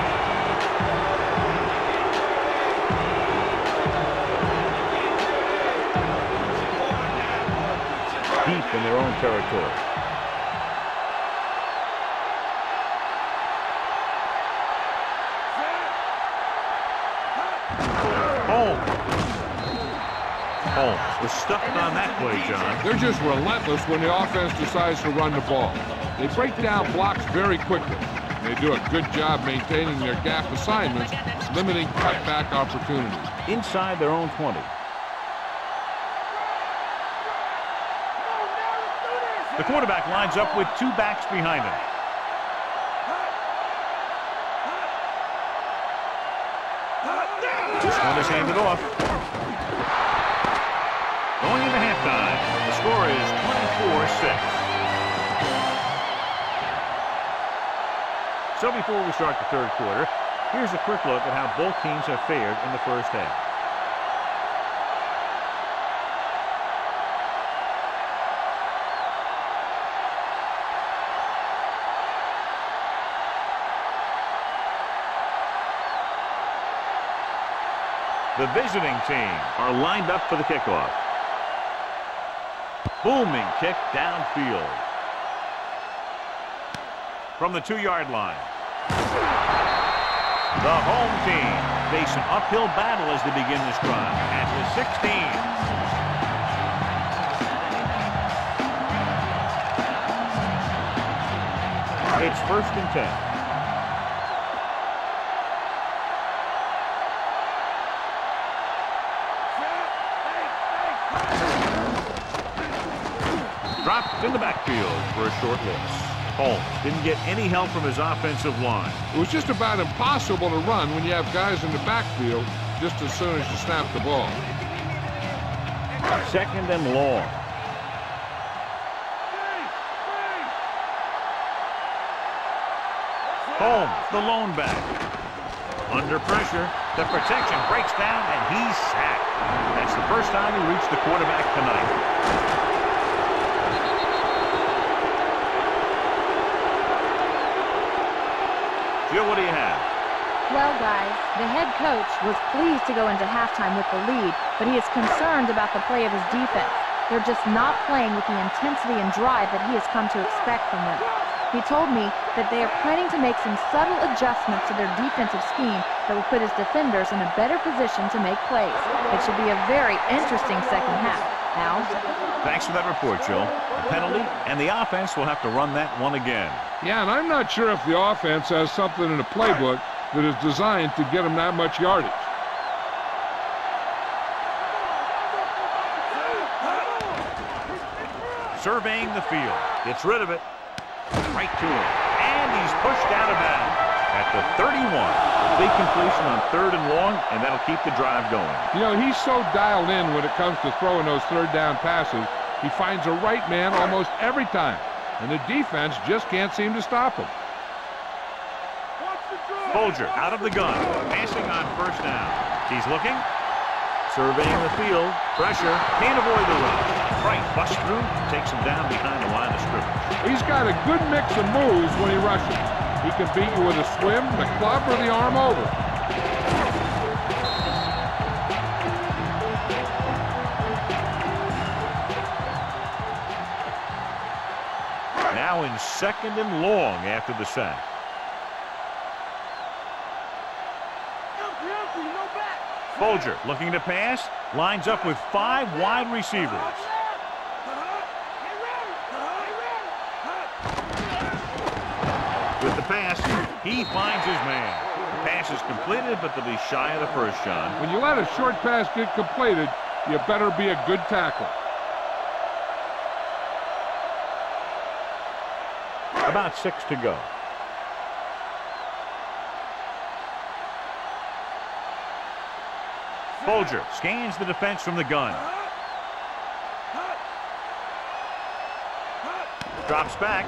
Deep in their own territory. Holmes was stuck on that play, John. They're just relentless when the offense decides to run the ball. They break down blocks very quickly. They do a good job maintaining their gap assignments, limiting cutback opportunities. Inside their own 20. The quarterback lines up with two backs behind him. This one is handed off. Going into halftime, the score is 24-6. So before we start the third quarter, here's a quick look at how both teams have fared in the first half. The visiting team are lined up for the kickoff. Booming kick downfield. From the two-yard line. The home team face an uphill battle as they begin this drive at the 16. It's first and 10. In the backfield for a short loss. Holmes didn't get any help from his offensive line. It was just about impossible to run when you have guys in the backfield just as soon as you snap the ball. Second and long. Holmes, the lone back. Under pressure, the protection breaks down, and he's sacked. That's the first time he reached the quarterback tonight. Jill, what do you have? Well, guys, the head coach was pleased to go into halftime with the lead, but he is concerned about the play of his defense. They're just not playing with the intensity and drive that he has come to expect from them. He told me that they are planning to make some subtle adjustments to their defensive scheme that will put his defenders in a better position to make plays. It should be a very interesting second half. Now, Thanks for that report, Jill. The penalty, and the offense will have to run that one again. Yeah, and I'm not sure if the offense has something in the playbook that is designed to get them that much yardage. Surveying the field. Gets rid of it. Right to him. And he's pushed out of bounds at the 31. Big completion on third and long, and that'll keep the drive going. You know, he's so dialed in when it comes to throwing those third down passes. He finds a right man almost every time, and the defense just can't seem to stop him. Bulger out of the gun. Passing on first down. He's looking. Surveying the field. Pressure. Can't avoid the run. Right. Busts through. Takes him down behind the line of scrimmage. He's got a good mix of moves when he rushes. He can beat you with a swim, the club, or the arm over. In second and long after the sack. Bulger looking to pass. Lines up with five wide receivers. With the pass, he finds his man. The pass is completed, but they'll be shy of the first, John. When you let a short pass get completed, you better be a good tackle. About six to go. Bulger scans the defense from the gun. Drops back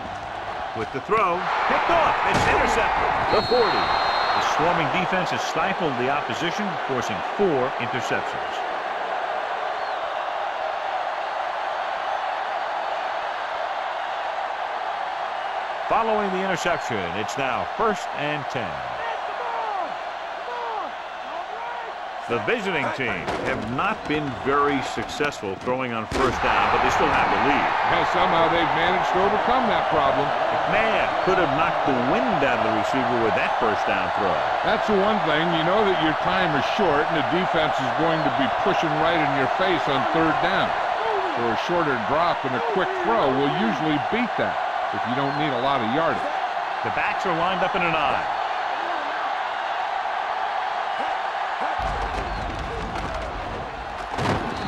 with the throw. Picked off. It's intercepted. The 40. The swarming defense has stifled the opposition, forcing four interceptions. Following the interception, it's now first and 10. The visiting team have not been very successful throwing on first down, but they still have the lead. Well, somehow they've managed to overcome that problem. McMahon could have knocked the wind out of the receiver with that first down throw. That's the one thing. You know that your time is short, and the defense is going to be pushing right in your face on third down. So a shorter drop and a quick throw will usually beat that if you don't need a lot of yardage. The backs are lined up in an I.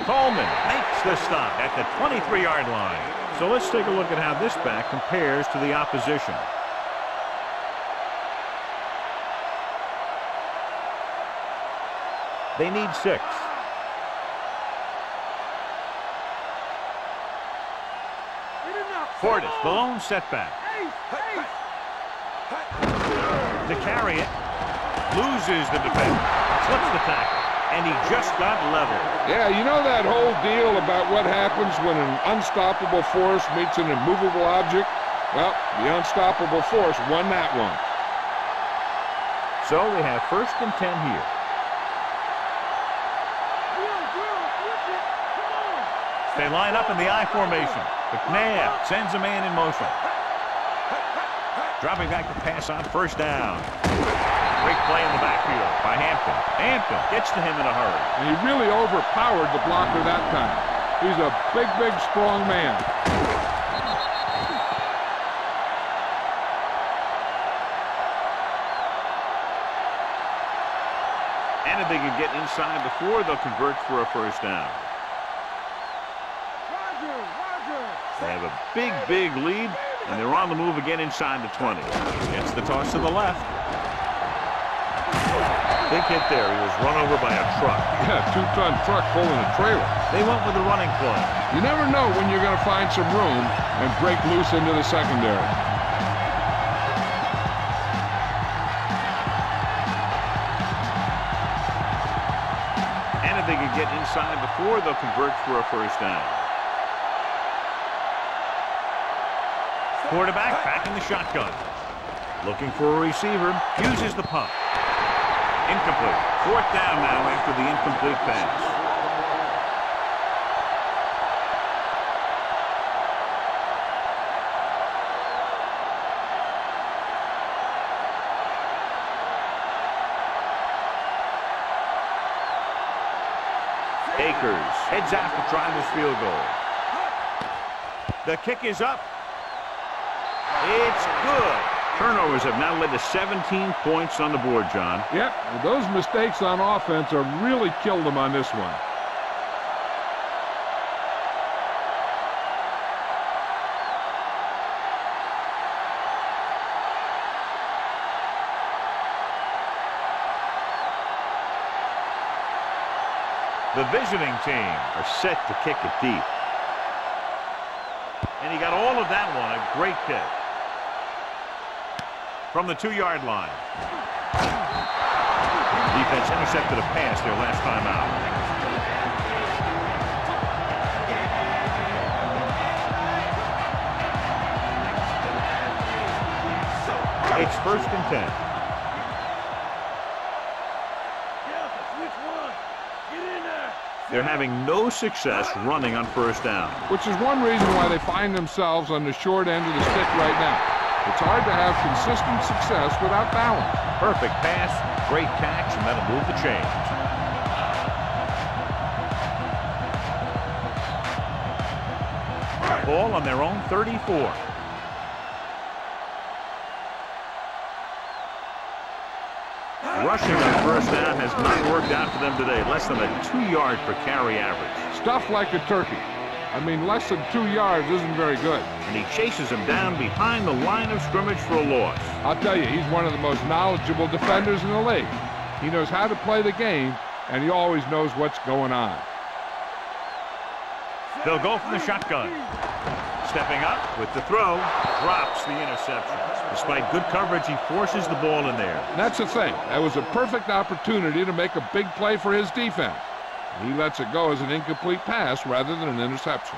Coleman makes the stop at the 23-yard line. So let's take a look at how this back compares to the opposition. They need six. Portis, the lone setback. To carry it, loses the defender, slips the tackle, and he just got level. Yeah, you know that whole deal about what happens when an unstoppable force meets an immovable object? Well, the unstoppable force won that one. So they have first and 10 here. They line up in the I formation. McNabb sends a man in motion. Dropping back to pass on first down. Great play in the backfield by Hampton. Hampton gets to him in a hurry. And he really overpowered the blocker that time. He's a big, big, strong man. And if they can get inside the four, they'll convert for a first down. They have a big, big lead, and they're on the move again inside the 20. Gets the toss to the left. Big hit there. He was run over by a truck. Yeah, two-ton truck pulling a trailer. They went with the running play. You never know when you're going to find some room and break loose into the secondary. And if they can get inside before, they'll convert for a first down. Quarterback back in the shotgun. Looking for a receiver. Uses the pump. Incomplete. Fourth down now after the incomplete pass. Akers heads out to try this field goal. The kick is up. It's good. Turnovers have now led to 17 points on the board, John. Yep, those mistakes on offense have really killed them on this one. The visiting team are set to kick it deep. And he got all of that one. A great kick. From the two-yard line. Defense intercepted a pass their last time out. It's first and ten. They're having no success running on first down. Which is one reason why they find themselves on the short end of the stick right now. It's hard to have consistent success without balance. Perfect pass, great catch, and that'll move the chains. Ball on their own 34. Rushing on first down has not worked out for them today. Less than a two-yard per carry average. Stuff like a turkey. I mean, less than two yards isn't very good. And he chases him down behind the line of scrimmage for a loss. I'll tell you, he's one of the most knowledgeable defenders in the league. He knows how to play the game, and he always knows what's going on. They'll go from the shotgun. Stepping up with the throw, drops the interception. Despite good coverage, he forces the ball in there. And that's the thing. That was a perfect opportunity to make a big play for his defense. He lets it go as an incomplete pass rather than an interception.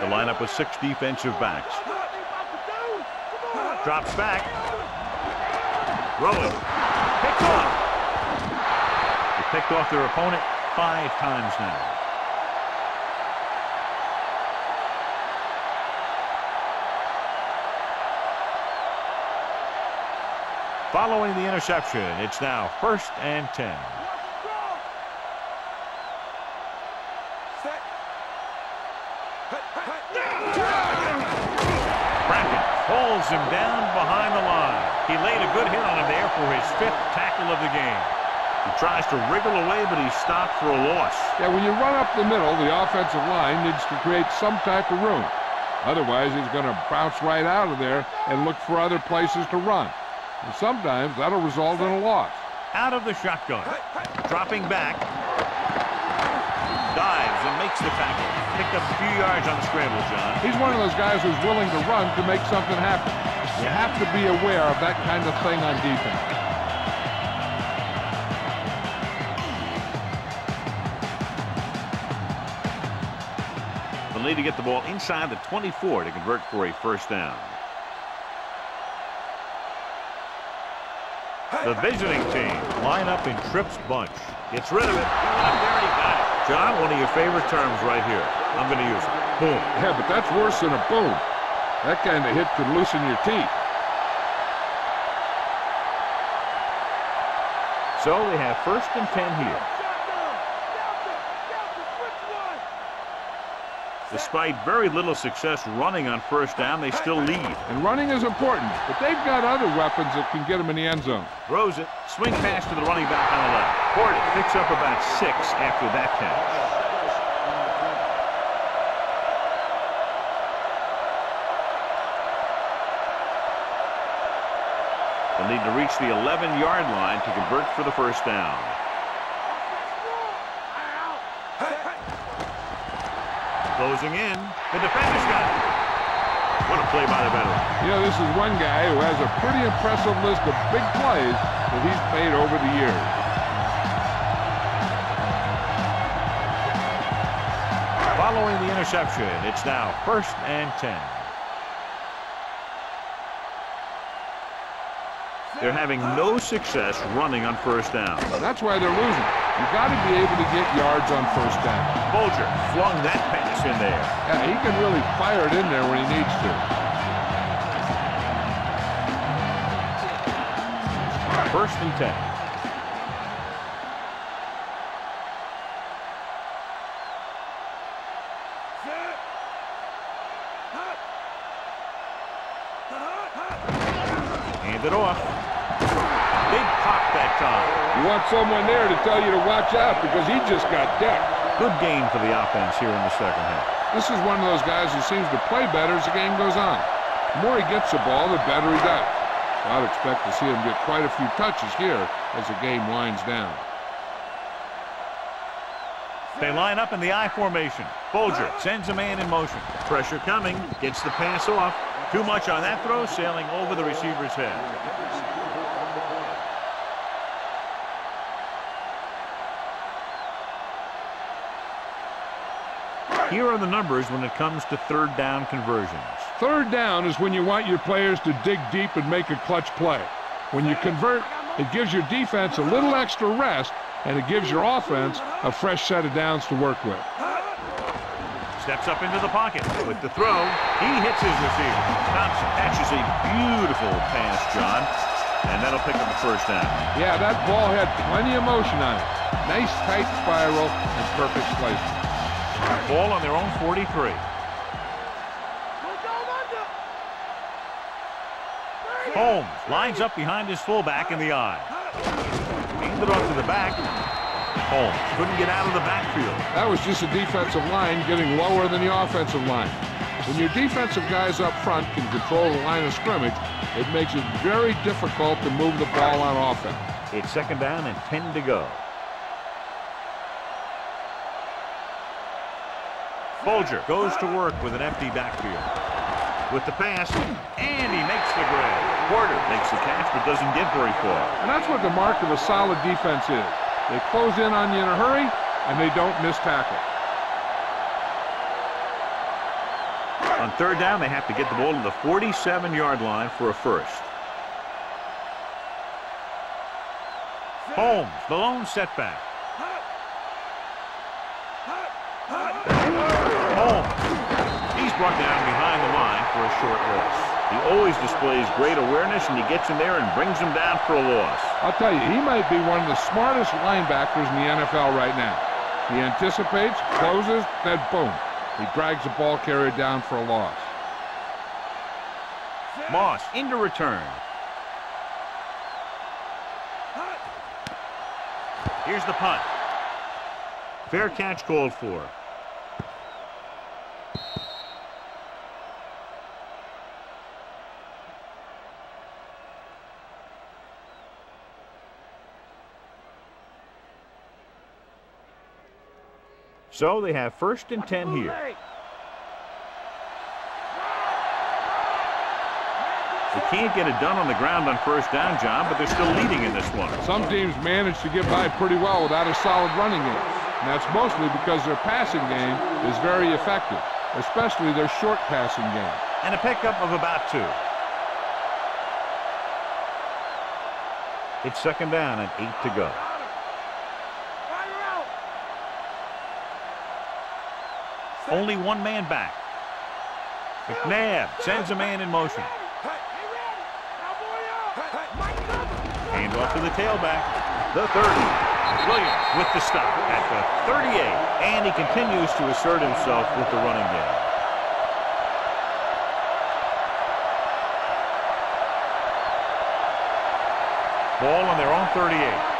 The lineup with six defensive backs. Drops back. Rolling. Picked off. They picked off their opponent five times now. Following the interception, it's now first and 10. Brackett pulls him down behind the line. He laid a good hit on him there for his fifth tackle of the game. He tries to wriggle away, but he's stopped for a loss. Yeah, when you run up the middle, the offensive line needs to create some type of room. Otherwise, he's going to bounce right out of there and look for other places to run. And sometimes that'll result in a loss. Out of the shotgun. Dropping back. Dives and makes the tackle. Picked up a few yards on the scramble, John. He's one of those guys who's willing to run to make something happen. You have to be aware of that kind of thing on defense. They'll need to get the ball inside the 24 to convert for a first down. The visiting team line up in Tripp's bunch. Gets rid of it. Up there he got it. John, one of your favorite terms right here. I'm going to use it. Boom. Yeah, but that's worse than a boom. That kind of hit could loosen your teeth. So they have first and 10 here. Despite very little success running on first down, they still lead. And running is important, but they've got other weapons that can get them in the end zone. Throws it, swing pass to the running back on the left. it picks up about six after that catch. They'll need to reach the 11-yard line to convert for the first down. Closing in. The defender's got it. What a play by the veteran. You know, this is one guy who has a pretty impressive list of big plays that he's made over the years. Following the interception, it's now first and 10. They're having no success running on first down. That's why they're losing. You've got to be able to get yards on first down. Bulger flung that pass in there. Yeah, he can really fire it in there when he needs to. First and 10. Someone there to tell you to watch out because he just got decked. Good game for the offense here in the second half. This is one of those guys who seems to play better as the game goes on. The more he gets the ball, the better he does. So I'd expect to see him get quite a few touches here as the game winds down. They line up in the I formation. Bulger sends a man in motion. Pressure coming. Gets the pass off. Too much on that throw, sailing over the receiver's head. Here are the numbers when it comes to third down conversions. Third down is when you want your players to dig deep and make a clutch play. When you convert, it gives your defense a little extra rest, and it gives your offense a fresh set of downs to work with. Steps up into the pocket with the throw. He hits his receiver. Thompson catches a beautiful pass, John, and that'll pick up the first down. Yeah, that ball had plenty of motion on it. Nice tight spiral and perfect placement. Ball on their own 43. Holmes lines up behind his fullback in the eye. I. Handed off to the back. Holmes couldn't get out of the backfield. That was just a defensive line getting lower than the offensive line. When your defensive guys up front can control the line of scrimmage, it makes it very difficult to move the ball on offense. It's second down and 10 to go. Bulger goes to work with an empty backfield. With the pass, and he makes the grab. Porter makes the catch but doesn't get very far. And that's what the mark of a solid defense is. They close in on you in a hurry, and they don't miss tackle. On third down, they have to get the ball to the 47-yard line for a first. Holmes, the lone setback. Down behind the line for a short loss. He always displays great awareness, and he gets in there and brings him down for a loss. I'll tell you, he might be one of the smartest linebackers in the NFL right now. He anticipates, closes, then boom. He drags the ball carrier down for a loss. Moss into return. Here's the punt. Fair catch called for. So they have first and 10 here. They can't get it done on the ground on first down, John, but they're still leading in this one. Some teams manage to get by pretty well without a solid running game. And that's mostly because their passing game is very effective, especially their short passing game. And a pickup of about two. It's second down and eight to go. Only one man back. McNabb sends a man in motion. Hand off to the tailback. The 30. Williams with the stop at the 38. And he continues to assert himself with the running game. Ball on their own 38.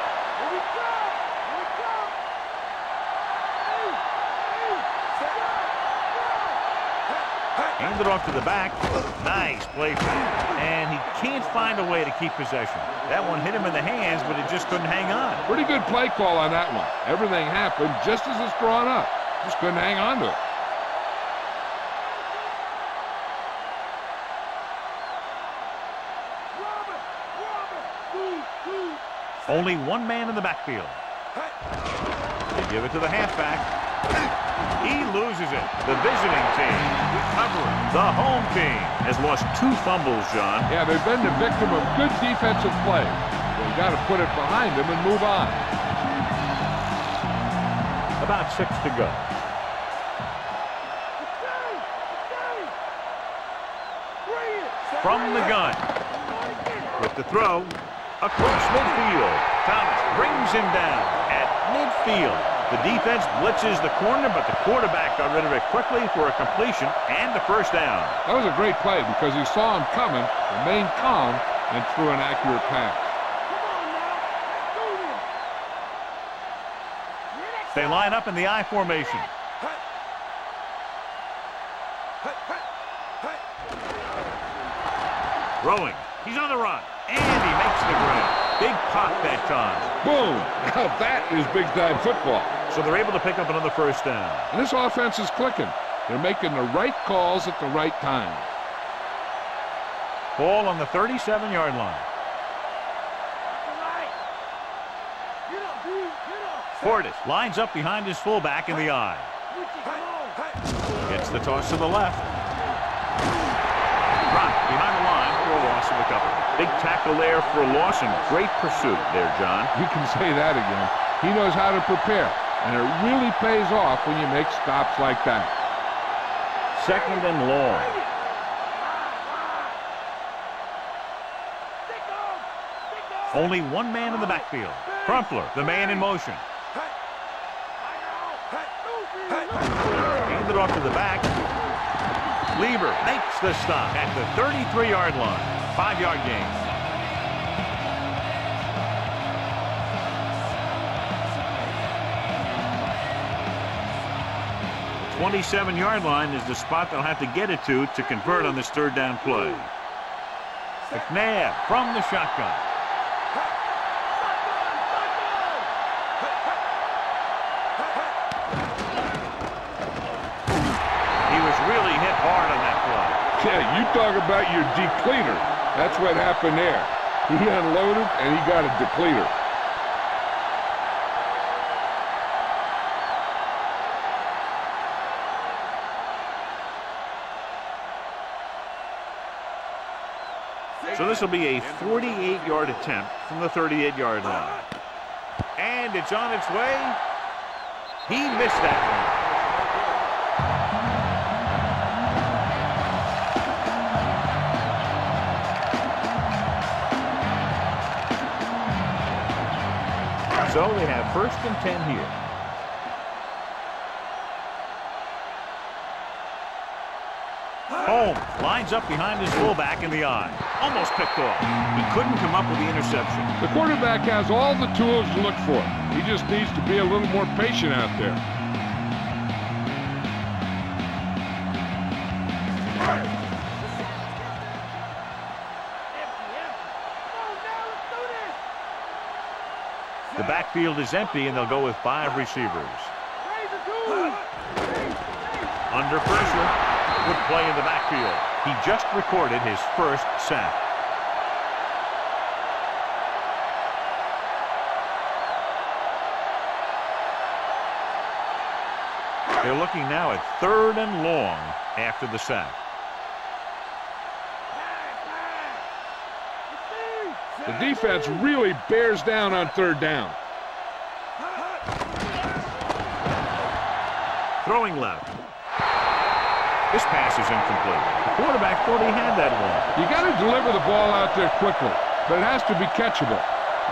It off to the back. Nice play. And he can't find a way to keep possession. That one hit him in the hands, but it just couldn't hang on. Pretty good play call on that one. Everything happened just as it's drawn up. Just couldn't hang on to it. Only one man in the backfield. They give it to the halfback. He loses it. The visiting team recovering. The home team has lost two fumbles, John. Yeah, they've been the victim of good defensive play. They've got to put it behind them and move on. About six to go. From the gun. With the throw. Across midfield. Thomas brings him down at midfield. The defense blitzes the corner, but the quarterback got rid of it quickly for a completion and a first down. That was a great play because he saw him coming, remained calm, and threw an accurate pass. They line up in the I formation. Throwing. He's on the run. And he makes the grab. Big pop that time. Boom! Now that is big-time football. So they're able to pick up another first down. And this offense is clicking. They're making the right calls at the right time. Ball on the 37-yard line. Portis lines up behind his fullback in the I. Gets the toss to the left. Rock behind the line for a loss of a couple. Big tackle there for Lawson. Great pursuit there, John. You can say that again. He knows how to prepare, and it really pays off when you make stops like that. Second and long. Only one man in the backfield. Crumpler, the man in motion. Hand it off to the back. Leber makes the stop at the 33-yard line. Five-yard gain. 27-yard line is the spot they'll have to get it to to convert on this third down play. McNabb from the shotgun. He was really hit hard on that play. Yeah, you talk about your decleater. That's what happened there. He unloaded, and he got a decleater. This will be a 48-yard attempt from the 38-yard line. And it's on its way. He missed that one. So they have first and 10 here. Holmes lines up behind his fullback in the I. Almost picked off. He couldn't come up with the interception. The quarterback has all the tools to look for. He just needs to be a little more patient out there. The backfield is empty, and they'll go with five receivers. Under pressure. Good play in the backfield. He just recorded his first sack. They're looking now at third and long after the sack. The defense really bears down on third down. Throwing left. This pass is incomplete. The quarterback thought he had that one. You got to deliver the ball out there quickly, but it has to be catchable.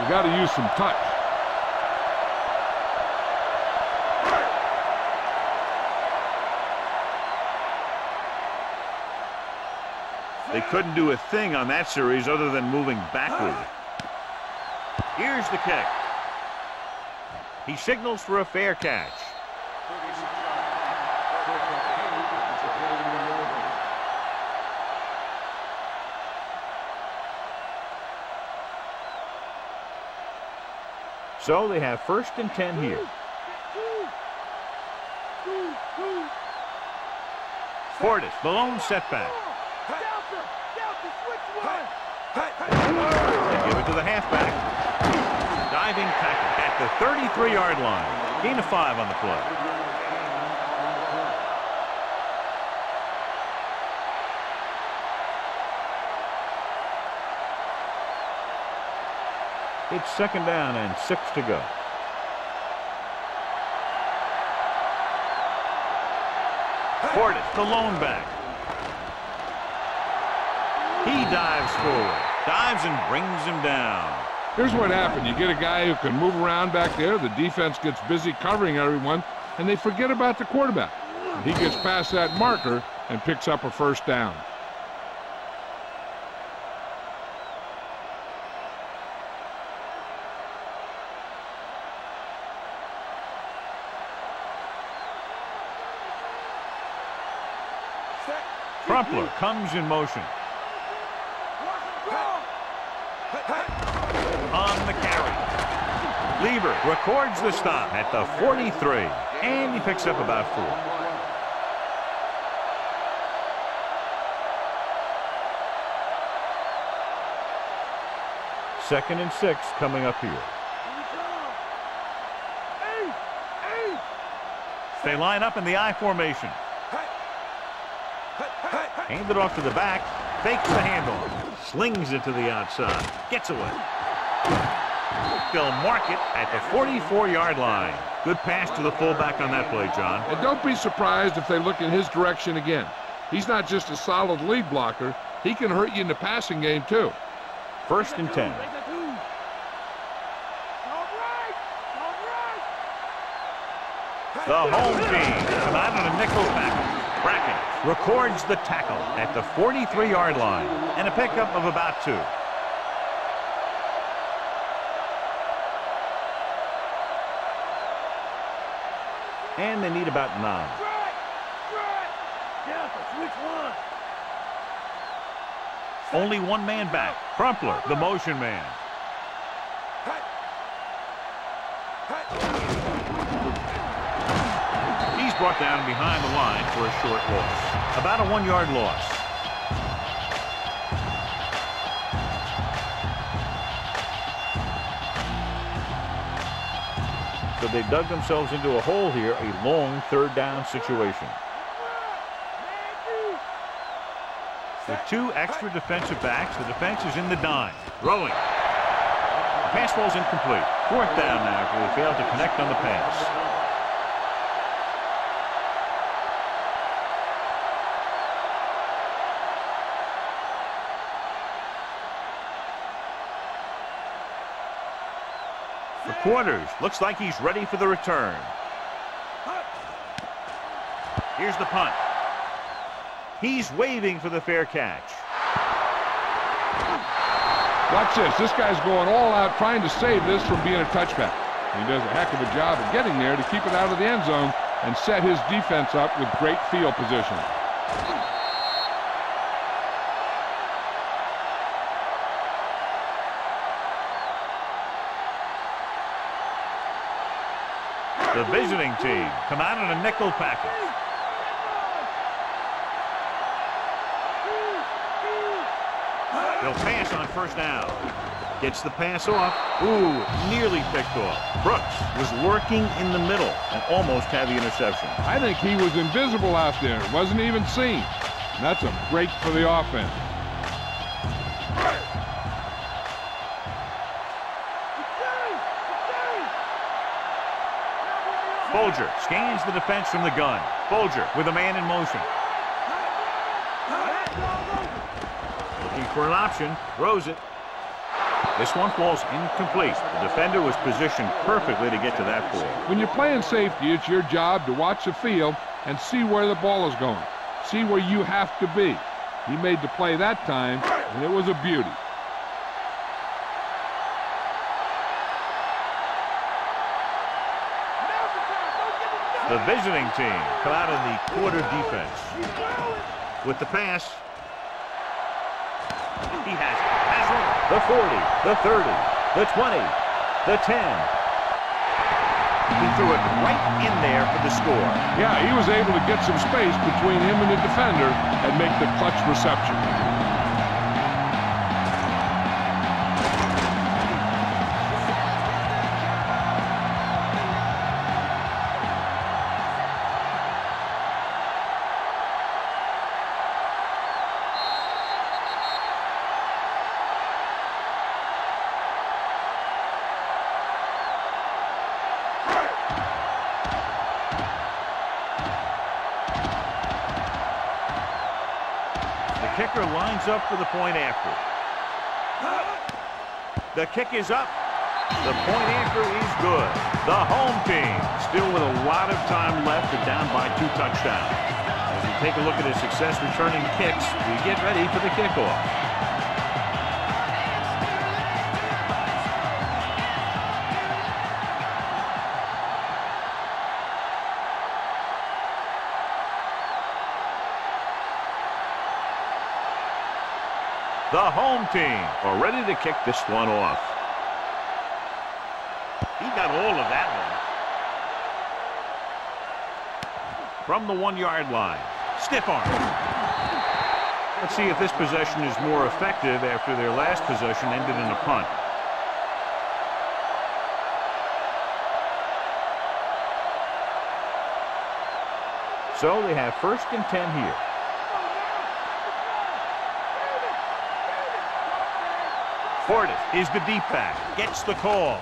You got to use some touch. They couldn't do a thing on that series other than moving backward. Here's the kick. He signals for a fair catch. So they have first and 10 here. Portis, the lone setback. They give it to the halfback. Diving tackle at the 33-yard line. Gain of five on the play. It's second down and six to go. Portis, the lone back. He dives forward, dives and brings him down. Here's what happened. You get a guy who can move around back there. The defense gets busy covering everyone, and they forget about the quarterback. He gets past that marker and picks up a first down. Crumpler comes in motion. On the carry. Leber records the stop at the 43, and he picks up about four. Second and six coming up here. They line up in the I formation. Hand it off to the back. Fakes the handoff. Slings it to the outside. Gets away. They'll mark it at the 44-yard line. Good pass to the fullback on that play, John. And don't be surprised if they look in his direction again. He's not just a solid lead blocker. He can hurt you in the passing game, too. First and 10. The home team in a nickel package. Records the tackle at the 43-yard line and a pickup of about two. And they need about nine. Only one man back. Crumpler, the motion man. Brought down behind the line for a short loss. About a one-yard loss. So they dug themselves into a hole here, a long third down situation. With two extra defensive backs, the defense is in the dime. Throwing. The pass falls incomplete. Fourth down now after they failed to connect on the pass. Quarters. Looks like he's ready for the return. Here's the punt. He's waving for the fair catch. Watch this. This guy's going all out trying to save this from being a touchback. He does a heck of a job of getting there to keep it out of the end zone and set his defense up with great field position. The visiting team come out in a nickel package. They'll pass on first down. Gets the pass off. Ooh, nearly picked off. Brooks was working in the middle and almost had the interception. I think he was invisible out there. Wasn't even seen. That's a break for the offense. Bulger scans the defense from the gun. Bulger with a man in motion. Looking for an option. Throws it. This one falls incomplete. The defender was positioned perfectly to get to that ball. When you're playing safety, it's your job to watch the field and see where the ball is going. See where you have to be. He made the play that time, and it was a beauty. The visiting team come out in the quarter defense. With the pass. He has it. Has it. The 40, the 30, the 20, the 10. He threw it right in there for the score. Yeah, he was able to get some space between him and the defender and make the clutch reception. For the point after. The kick is up. The point after is good. The home team still with a lot of time left and down by two touchdowns. As we take a look at his success returning kicks, we get ready for the kickoff. The home team are ready to kick this one off. He got all of that one. From the one-yard line. Stiff arm. Let's see if this possession is more effective after their last possession ended in a punt. So they have first and 10 here. Portis is the deep back. Gets the call.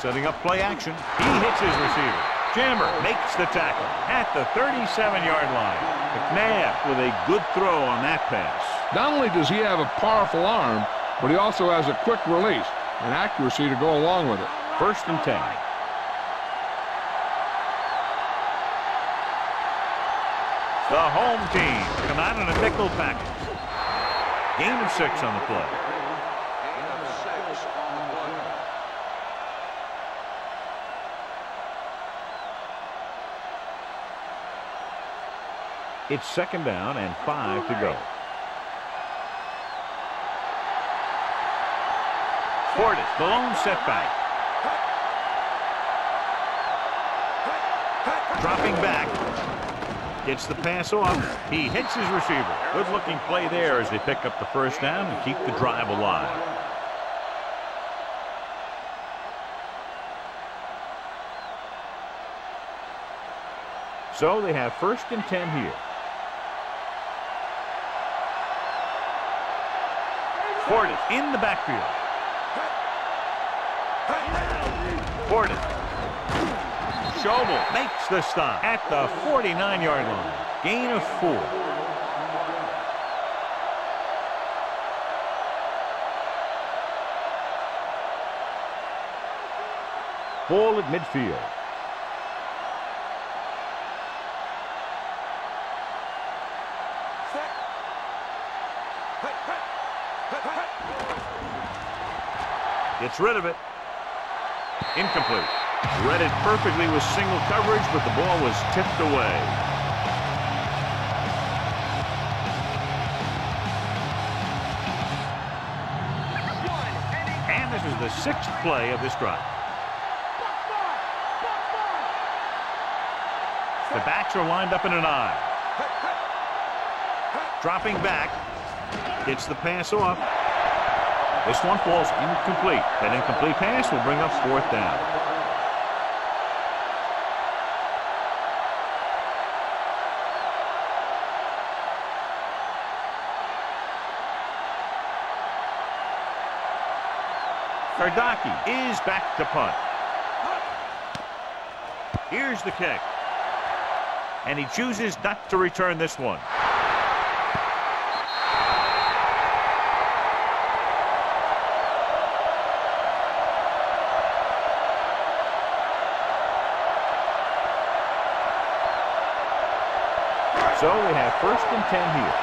Setting up play action. He hits his receiver. Jammer makes the tackle at the 37-yard line. McNabb with a good throw on that pass. Not only does he have a powerful arm, but he also has a quick release and accuracy to go along with it. First and 10. The home team come out in a nickel package. Game of six on the play. It's second down and five to go. Portis, the lone setback. Dropping back. Gets the pass off. He hits his receiver. Good looking play there as they pick up the first down and keep the drive alive. So they have first and 10 here. Portis in the backfield. Portis. Schobel makes the stop at the 49-yard line. Gain of four. Ball at midfield. Gets rid of it. Incomplete. Read it perfectly with single coverage, but the ball was tipped away. And this is the sixth play of this drive. The backs are lined up in an I. Dropping back. Gets the pass off. This one falls incomplete. That incomplete pass will bring up fourth down. Kardaki is back to punt. Here's the kick. And he chooses not to return this one. First and 10 here.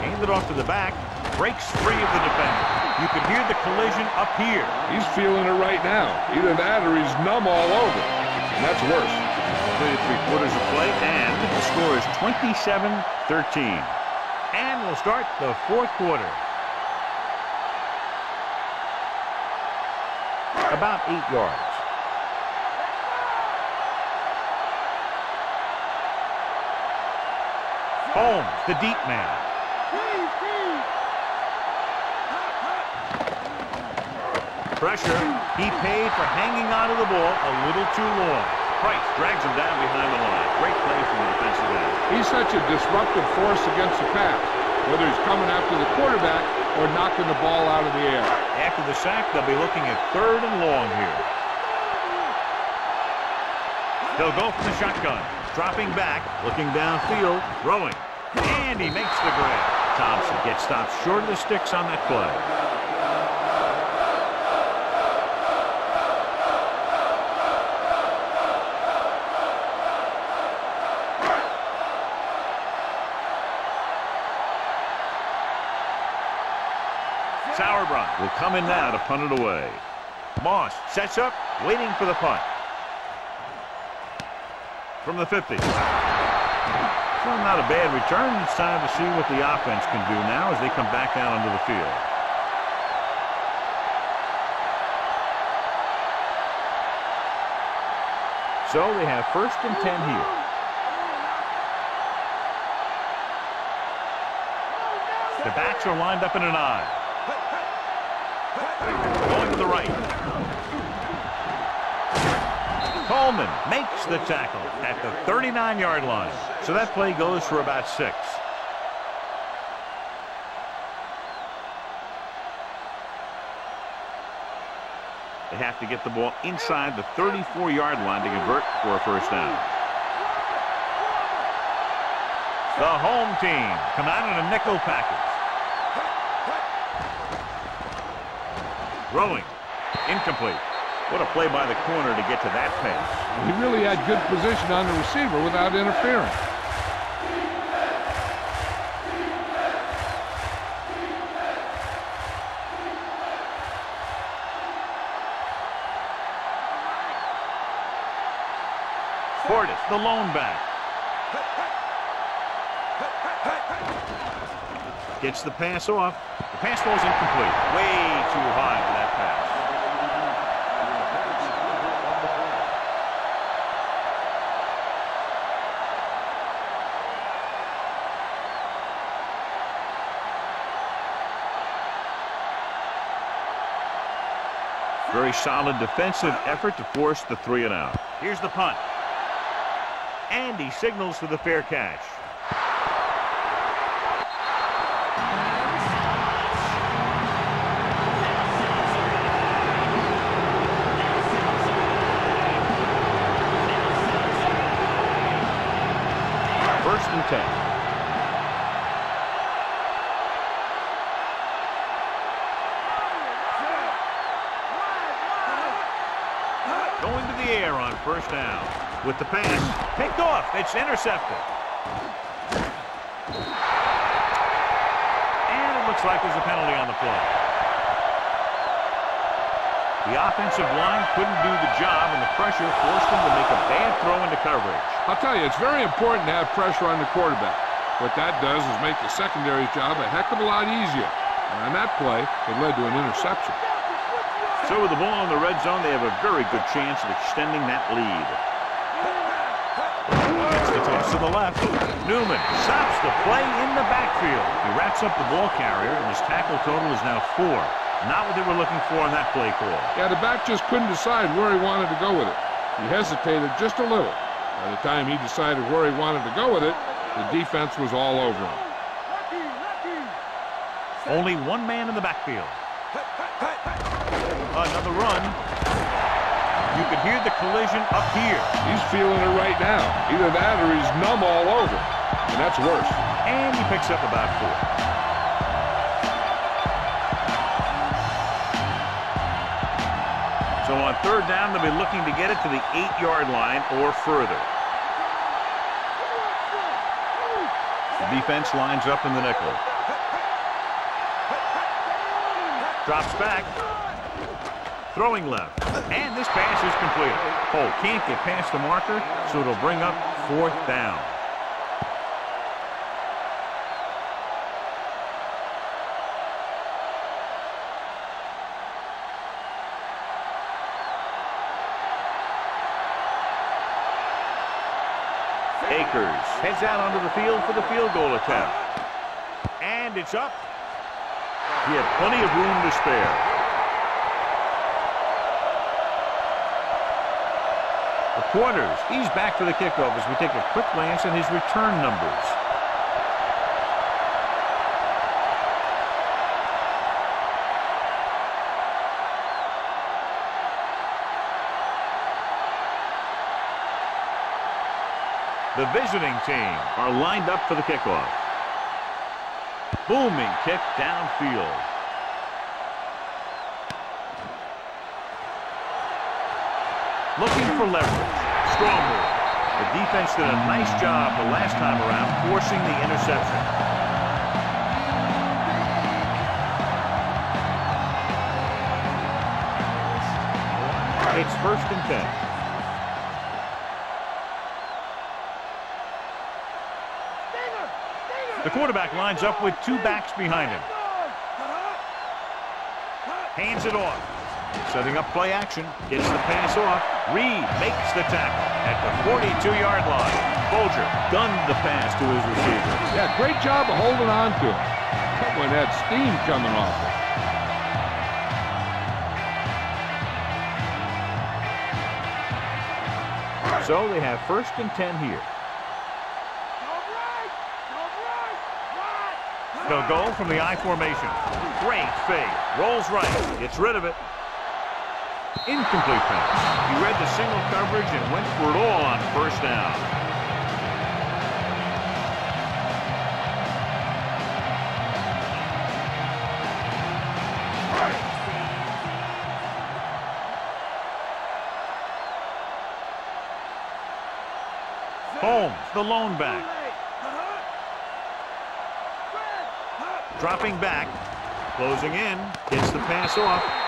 Hand it off to the back. Breaks free of the defender. You can hear the collision up here. He's feeling it right now. Either that or he's numb all over. And that's worse. Completed three quarters of play, and the score is 27-13. And we'll start the fourth quarter. About eight yards. Holmes, the deep man. Pressure. He paid for hanging onto the ball a little too long. Price drags him down behind the line. Great play from the defensive end. He's such a disruptive force against the pass, whether he's coming after the quarterback or knocking the ball out of the air. After the sack, they'll be looking at third and long here. They'll go from the shotgun. Dropping back, looking downfield, throwing. And he makes the grab. Thompson gets stopped short of the sticks on that play. In now to punt it away. Moss sets up, waiting for the punt. From the 50. Still not a bad return. It's time to see what the offense can do now as they come back out onto the field. So they have first and 10 here. The backs are lined up in an I. Going to the right. Coleman makes the tackle at the 39-yard line. So that play goes for about six. They have to get the ball inside the 34-yard line to convert for a first down. The home team come out in a nickel package. Throwing. Incomplete. What a play by the corner to get to that pass. He really had good position on the receiver without interfering. Portis, the lone back. Gets the pass off. Pass was incomplete. Way too high for that pass. Very solid defensive effort to force the three and out. Here's the punt. And he signals for the fair catch. First down. With the pass, picked off. It's intercepted. And it looks like there's a penalty on the play. The offensive line couldn't do the job, and the pressure forced them to make a bad throw into coverage. I'll tell you, it's very important to have pressure on the quarterback. What that does is make the secondary's job a heck of a lot easier. And on that play, it led to an interception. So with the ball in the red zone, they have a very good chance of extending that lead. Gets the toss to the left. Newman stops the play in the backfield. He wraps up the ball carrier, and his tackle total is now four. Not what they were looking for on that play call. Yeah, the back just couldn't decide where he wanted to go with it. He hesitated just a little. By the time he decided where he wanted to go with it, the defense was all over him. Only one man in the backfield. Another run. You could hear the collision up here. He's feeling it right now. Either that or he's numb all over. And that's worse. And he picks up about four. So on third down, they'll be looking to get it to the eight-yard line or further. The defense lines up in the nickel. Drops back throwing left. And this pass is completed. Cole oh, can't get past the marker, so it'll bring up fourth down. Akers heads out onto the field for the field goal attempt. And it's up. He had plenty of room to spare. Quarters, he's back for the kickoff as we take a quick glance at his return numbers. The visiting team are lined up for the kickoff. Booming kick downfield. Looking for leverage. The defense did a nice job the last time around forcing the interception. It's first and ten. The quarterback lines up with two backs behind him. Hands it off. Setting up play action. Gets the pass off. Reed makes the tackle at the 42-yard line. Bulger gunned the pass to his receiver. Yeah, great job of holding on to it. That one had steam coming off it. So they have first and 10 here. They'll go from the I formation. Great fake. Rolls right. Gets rid of it. Incomplete pass. He read the single coverage and went for it all on first down. Holmes, the lone back. Dropping back. Closing in. Gets the pass off.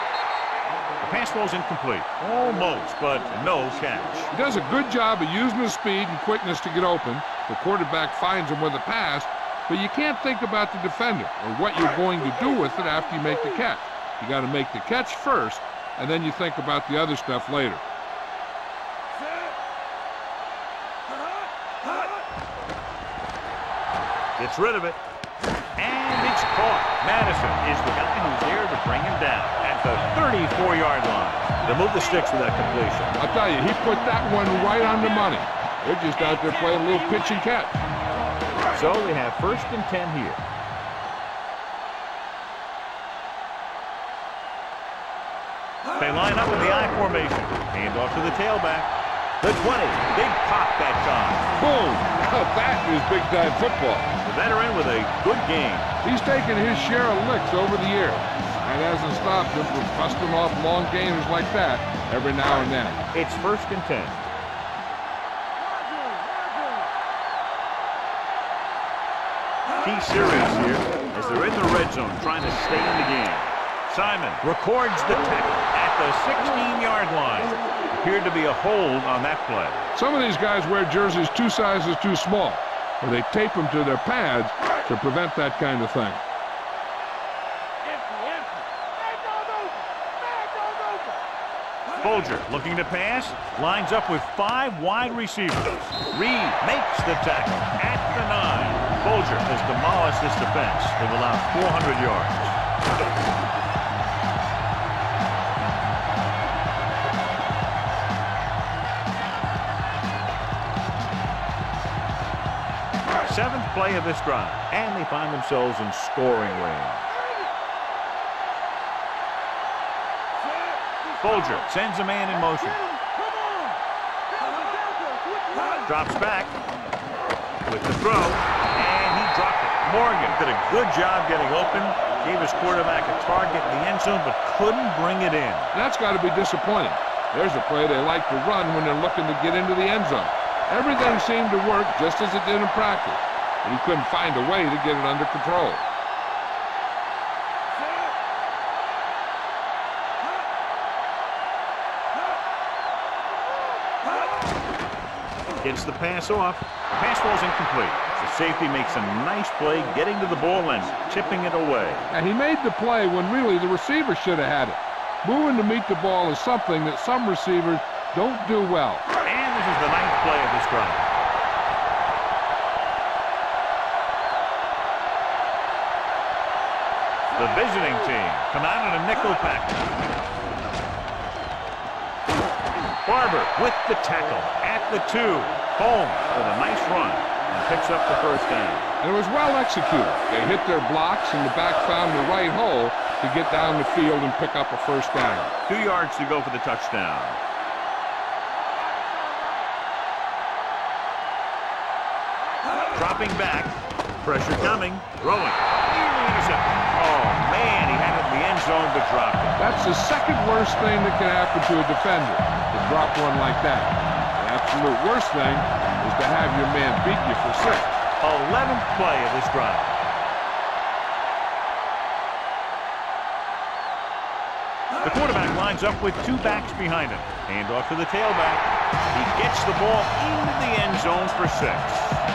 The pass ball's incomplete. Almost, but no catch. He does a good job of using his speed and quickness to get open. The quarterback finds him with a pass, but you can't think about the defender or what you're going to do with it after you make the catch. You got to make the catch first, and then you think about the other stuff later. Gets rid of it it's caught. Madison is the guy who's there to bring him down at the 34-yard line. To move the sticks with that completion. I'll tell you, he put that one right on the money. They're just out there playing a little pitch and catch. So they have first and 10 here. They line up in the I formation. Hand off to the tailback. The 20. Big pop that time. Boom. that is big-time football. Veteran with a good game. He's taken his share of licks over the years. That hasn't stopped him from busting off long games like that every now and then. It's first and ten. Key series here as they're in the red zone trying to stay in the game. Simon records the tackle at the 16-yard line. Appeared to be a hold on that play. Some of these guys wear jerseys two sizes too small, they tape them to their pads to prevent that kind of thing. Bulger looking to pass, lines up with five wide receivers. Reed makes the tackle at the nine. Bulger has demolished this defense. They've allowed 400 yards. Play of this drive, and they find themselves in scoring range. Bulger sends a man in motion. Drops back with the throw, and he dropped it. Morgan did a good job getting open, gave his quarterback a target in the end zone, but couldn't bring it in. That's got to be disappointing. There's a play they like to run when they're looking to get into the end zone. Everything seemed to work just as it did in practice, but he couldn't find a way to get it under control. Gets the pass off. The pass ball's incomplete. The safety makes a nice play getting to the ball and tipping it away. And he made the play when really the receiver should have had it. Moving to meet the ball is something that some receivers don't do well And this is the ninth play of this drive. The visiting team come out in a nickel pack. Barber with the tackle at the two. Holmes with a nice run and picks up the first down. And it was well executed. They hit their blocks and the back found the right hole to get down the field and pick up a first down. Two yards to go for the touchdown. Dropping back. Pressure coming. Throwing. Zone but dropped it. That's the second worst thing that can happen to a defender, to drop one like that. The absolute worst thing is to have your man beat you for six. 11th play of this drive. The quarterback lines up with two backs behind him. Hand off to the tailback. He gets the ball into the end zone for six.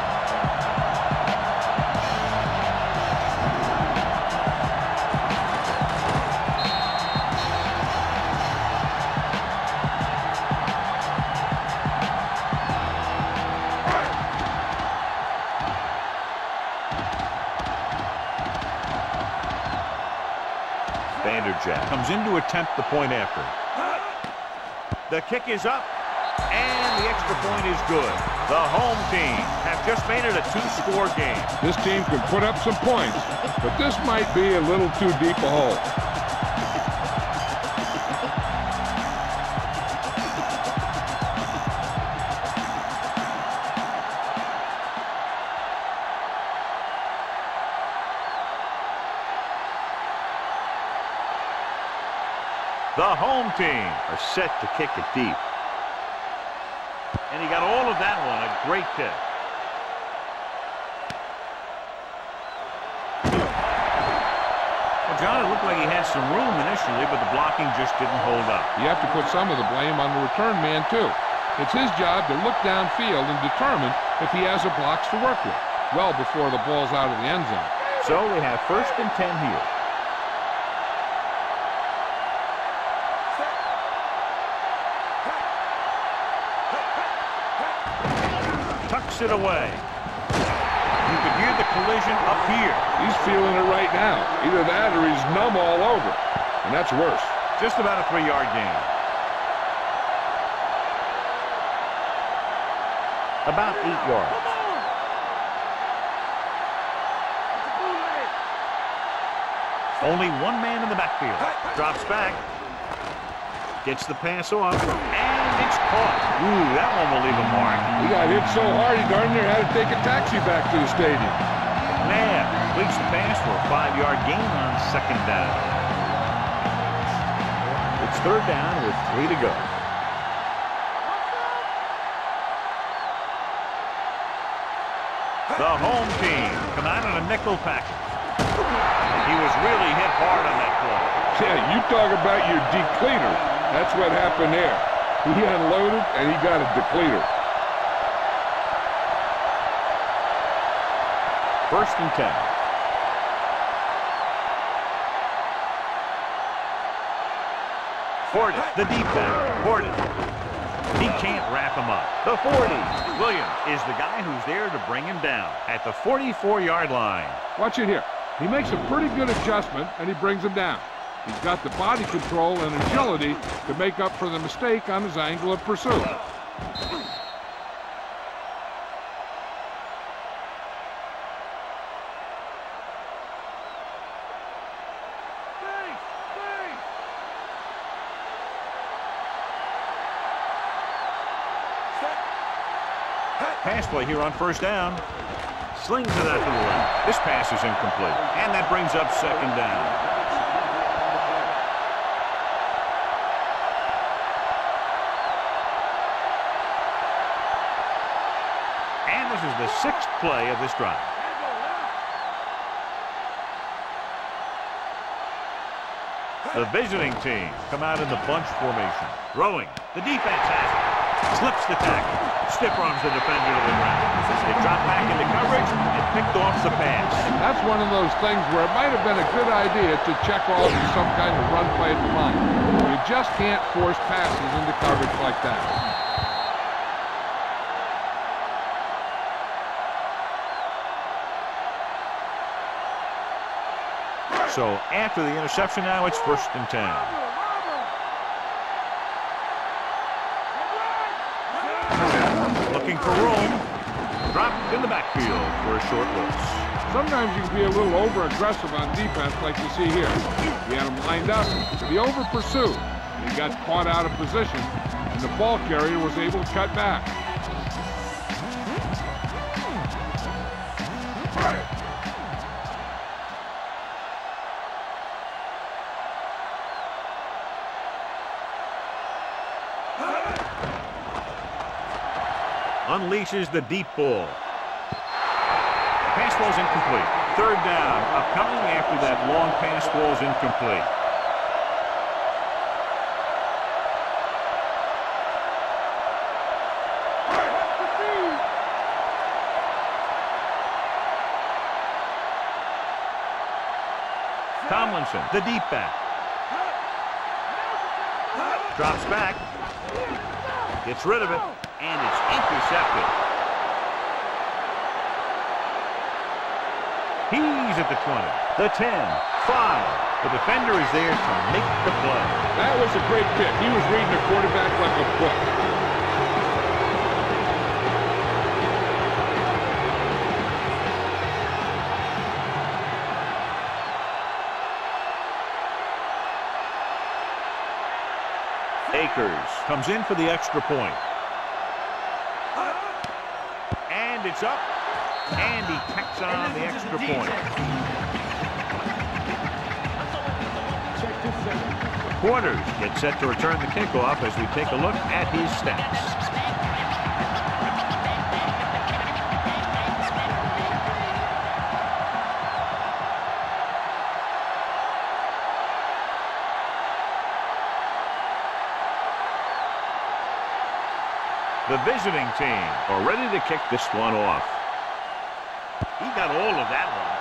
To attempt the point after. The kick is up, and the extra point is good. The home team have just made it a two-score game. This team can put up some points, but this might be a little too deep a hole. Are set to kick it deep. And he got all of that one, a great kick. Well, John, it looked like he had some room initially, but the blocking just didn't hold up. You have to put some of the blame on the return man, too. It's his job to look downfield and determine if he has the blocks to work with, well before the ball's out of the end zone. So they have first and 10 here. Tucks it away. You can hear the collision up here. He's feeling it right now. Either that or he's numb all over. And that's worse. Just about a three-yard gain. About eight yards. Only one man in the backfield. Drops back. Gets the pass off. And it's caught. Ooh, that one will leave a mark. He got hit so hard he darn near had to take a taxi back to the stadium. McNabb completes the pass for a five-yard gain on second down. It's third down with three to go. The home team come out in a nickel package. He was really hit hard on that play. Yeah, you talk about your decleater. That's what happened there. He unloaded and he got a decleater. First and ten. Horton, the deep back. Horton. He can't wrap him up. The 40. Williams is the guy who's there to bring him down at the 44-yard line. Watch it here. He makes a pretty good adjustment, and he brings him down. He's got the body control and agility to make up for the mistake on his angle of pursuit. Pass play here on first down. Slings it out to the left. This pass is incomplete. And that brings up second down. Sixth play of this drive. The visiting team come out in the bunch formation. Throwing. The defense has it. Slips the tackle. Stiff arms the defender to the ground. They drop back into coverage and picked off the pass. That's one of those things where it might have been a good idea to check off some kind of run play at the line. You just can't force passes into coverage like that. So after the interception now, it's first and 10. Looking for room. Dropped in the backfield for a short loss. Sometimes you can be a little over-aggressive on defense like you see here. He had him lined up, but he over-pursued. He got caught out of position, and the ball carrier was able to cut back. Unleashes the deep ball. Pass ball's incomplete. Third down. Upcoming after that long pass ball's incomplete. Tomlinson, the deep back. Drops back. Gets rid of it, and it's intercepted. He's at the 20, the 10, 5. The defender is there to make the play. That was a great pick. He was reading the quarterback like a book. Akers comes in for the extra point. And up and he tacks on the extra point. Quarters get set to return the kickoff as we take a look at his stats. The visiting team are ready to kick this one off. He got all of that one.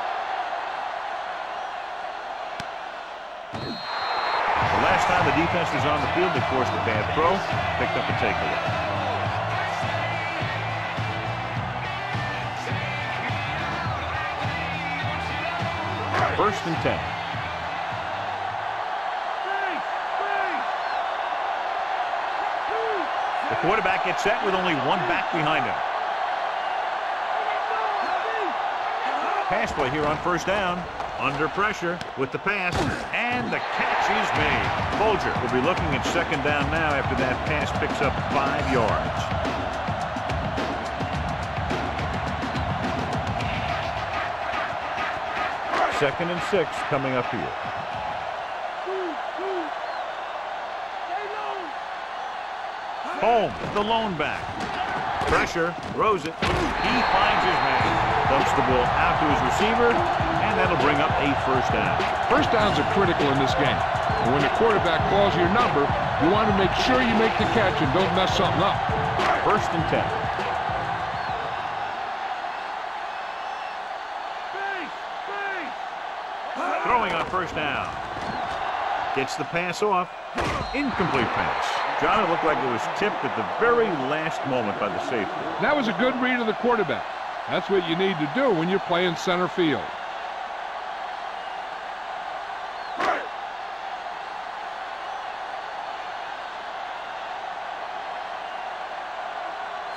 The last time the defense was on the field, they forced a bad throw, picked up a takeaway. First and 10. Quarterback gets set with only one back behind him. Pass play here on first down. Under pressure with the pass, and the catch is made. Bulger will be looking at second down now after that pass picks up five yards. Second and six coming up here. The lone back. Pressure, throws it. He finds his man dumps the ball out to his receiver, and that'll bring up a first down. First downs are critical in this game. And when the quarterback calls your number, you want to make sure you make the catch and don't mess something up. First and 10. Throwing on first down. Gets the pass off. Incomplete pass. John, it looked like it was tipped at the very last moment by the safety. That was a good read of the quarterback. That's what you need to do when you're playing center field.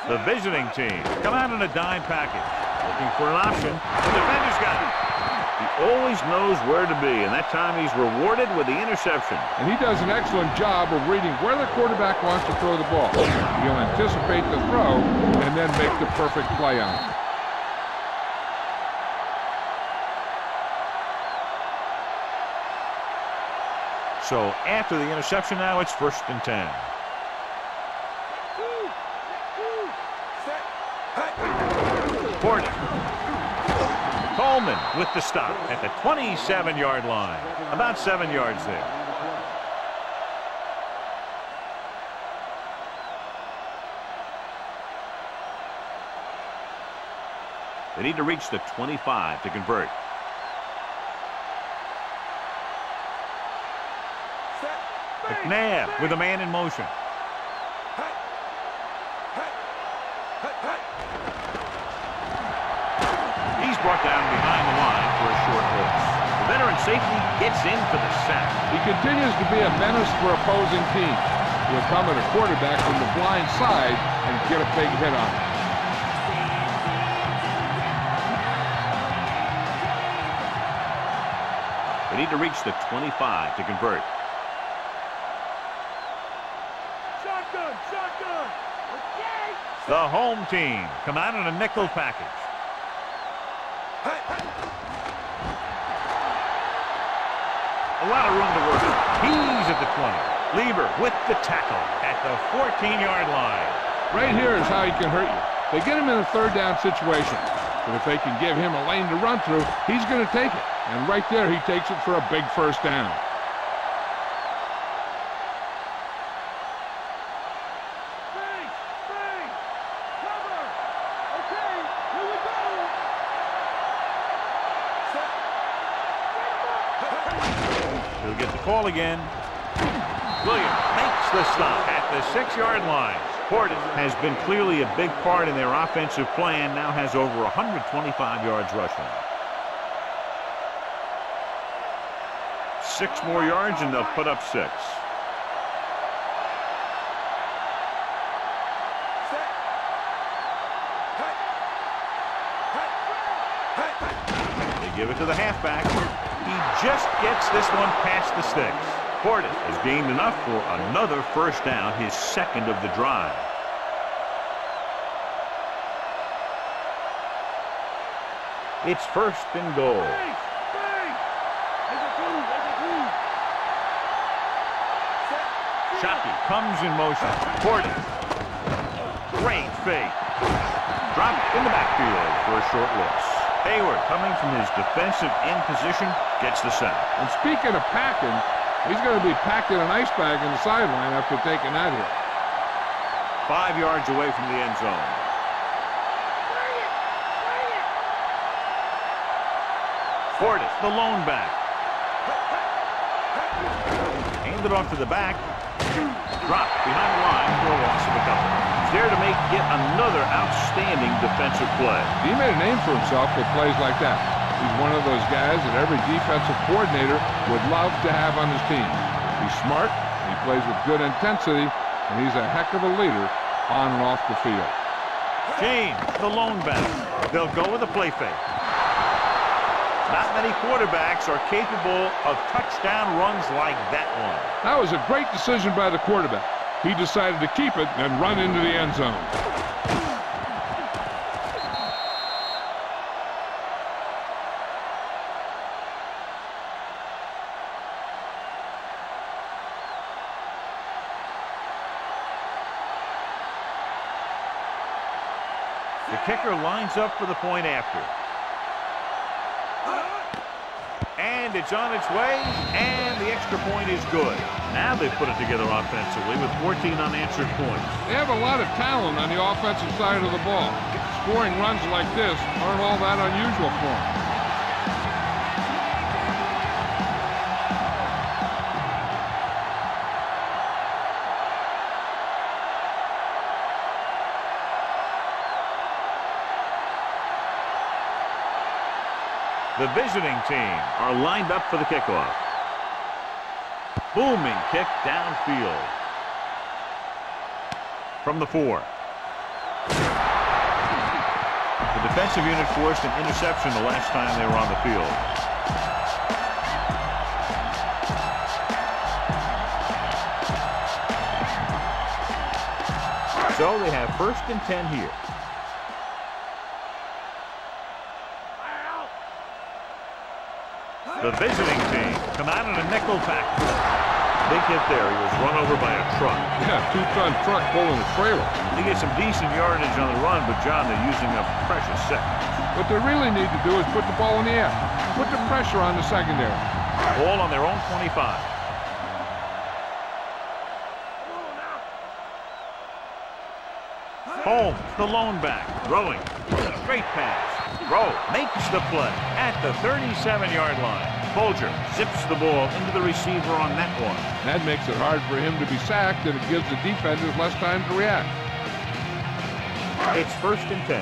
The visiting team come out in a dime package. Looking for an option. The defender's got it. He always knows where to be, and that time he's rewarded with the interception. And he does an excellent job of reading where the quarterback wants to throw the ball. He'll anticipate the throw and then make the perfect play on it. So after the interception now, it's first and 10. Porter. With the stop at the 27-yard line. About seven yards there. They need to reach the 25 to convert. McNabb with a man in motion. He's brought down behind the line for a short loss. The Veteran safety gets in for the sack. He continues to be a menace for opposing teams. He'll come at a quarterback from the blind side and get a big hit on him. They need to reach the 25 to convert. Shotgun, shotgun. Okay. The home team come out in a nickel package. Lot of room to work. He's at the 20. Leber with the tackle at the 14-yard line. Right here is how he can hurt you. They get him in a third down situation. But if they can give him a lane to run through, he's going to take it. And right there, he takes it for a big first down. Again. Williams makes the stop at the six-yard line. Portis has been clearly a big part in their offensive plan, now has over 125 yards rushing. Six more yards and they'll put up six. They give it to the halfback. Just gets this one past the sticks. Portis has gained enough for another first down, his second of the drive. It's first and goal. Face, face. There's a two, there's a two. Shockey comes in motion. Portis. Great fake. Drop in the backfield for a short loss. Hayward coming from his defensive end position gets the sack. And speaking of packing, he's going to be packed in an ice bag in the sideline after taking that hit. Five yards away from the end zone. Portis, the lone back. Handed off to the back. Dropped behind the line for a loss of a couple. He's there to make yet another outstanding defensive play. He made a name for himself with plays like that. He's one of those guys that every defensive coordinator would love to have on his team. He's smart, he plays with good intensity, and he's a heck of a leader on and off the field. James, the lone back. They'll go with a play fake. Not many quarterbacks are capable of touchdown runs like that one. That was a great decision by the quarterback. He decided to keep it and run into the end zone. The kicker lines up for the point after. It's on its way, and the extra point is good. Now they've put it together offensively with 14 unanswered points. They have a lot of talent on the offensive side of the ball. Scoring runs like this aren't all that unusual for them. Visiting team are lined up for the kickoff. Booming kick downfield. From the four. The defensive unit forced an interception the last time they were on the field. So they have first and 10 here. The visiting team come out in a nickel pack. Big hit there. He was run over by a truck. Yeah, two-ton truck pulling a trailer. They get some decent yardage on the run, but John, they're using up precious seconds. What they really need to do is put the ball in the air. Put the pressure on the secondary. Ball on their own 25. Holmes, the lone back, throwing. Straight pass. Rowe makes the play at the 37-yard line. Bulger zips the ball into the receiver on that one. That makes it hard for him to be sacked, and it gives the defenders less time to react. It's first and 10.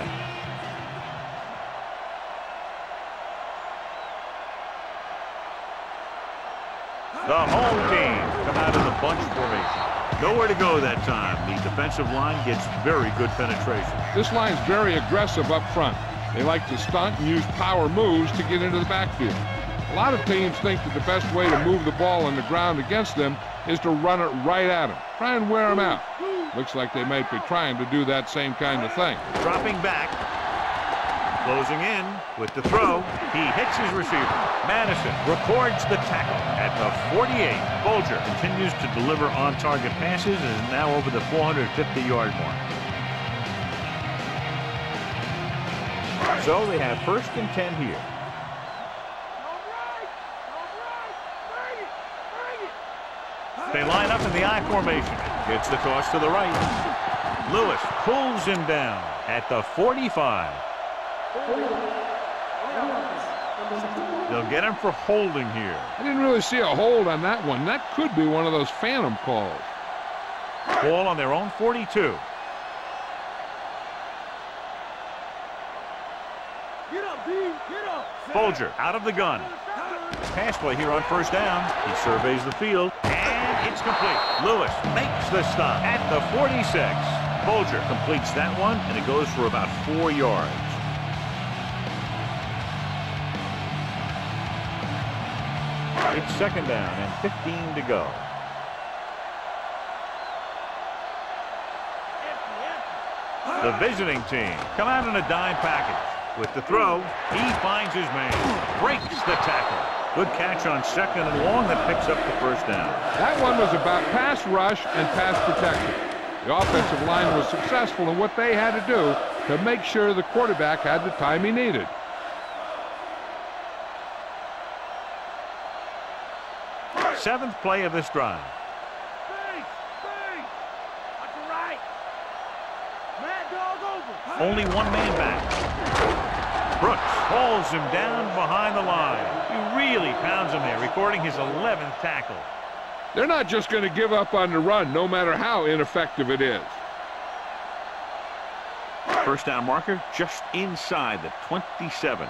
The home team come out in the bunch formation. Nowhere to go that time. The defensive line gets very good penetration. This line's very aggressive up front. They like to stunt and use power moves to get into the backfield. A lot of teams think that the best way to move the ball on the ground against them is to run it right at them. Try and wear them out. Looks like they might be trying to do that same kind of thing. Dropping back. Closing in with the throw. He hits his receiver. Madison records the tackle at the 48. Bulger continues to deliver on-target passes and is now over the 450-yard mark. So they have first and 10 here. They line up in the I formation. Gets the toss to the right. Lewis pulls him down at the 45. They'll get him for holding here. I didn't really see a hold on that one. That could be one of those phantom calls. Ball on their own 42. Get up, B. Get up. Bulger out of the gun. Pass play here on first down. He surveys the field, and it's complete. Lewis makes the stop at the 46. Bulger completes that one, and it goes for about four yards. It's second down and 15 to go. The visiting team come out in a dime package. With the throw, he finds his man, breaks the tackle. Good catch on second and long that picks up the first down. That one was about pass rush and pass protection. The offensive line was successful in what they had to do to make sure the quarterback had the time he needed. Seventh play of this drive. Space. Space. Watch your right. Mad dog over. Only one man back. Brooks hauls him down behind the line. He really pounds him there, recording his 11th tackle. They're not just going to give up on the run, no matter how ineffective it is. First down marker just inside the 27.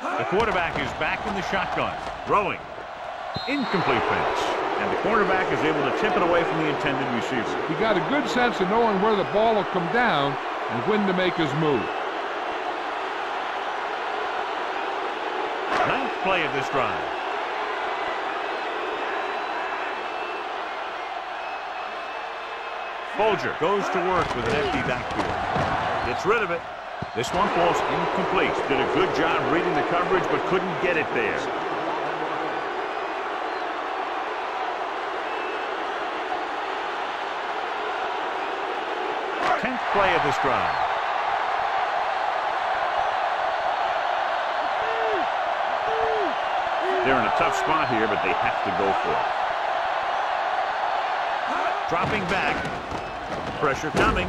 The quarterback is back in the shotgun, throwing. Incomplete pass. And the cornerback is able to tip it away from the intended receiver. He got a good sense of knowing where the ball will come down and when to make his move. Ninth play of this drive. Bulger goes to work with an empty backfield. Gets rid of it. This one falls incomplete. Did a good job reading the coverage, but couldn't get it there. Play of this drive. They're in a tough spot here, but they have to go for it. Dropping back. Pressure coming.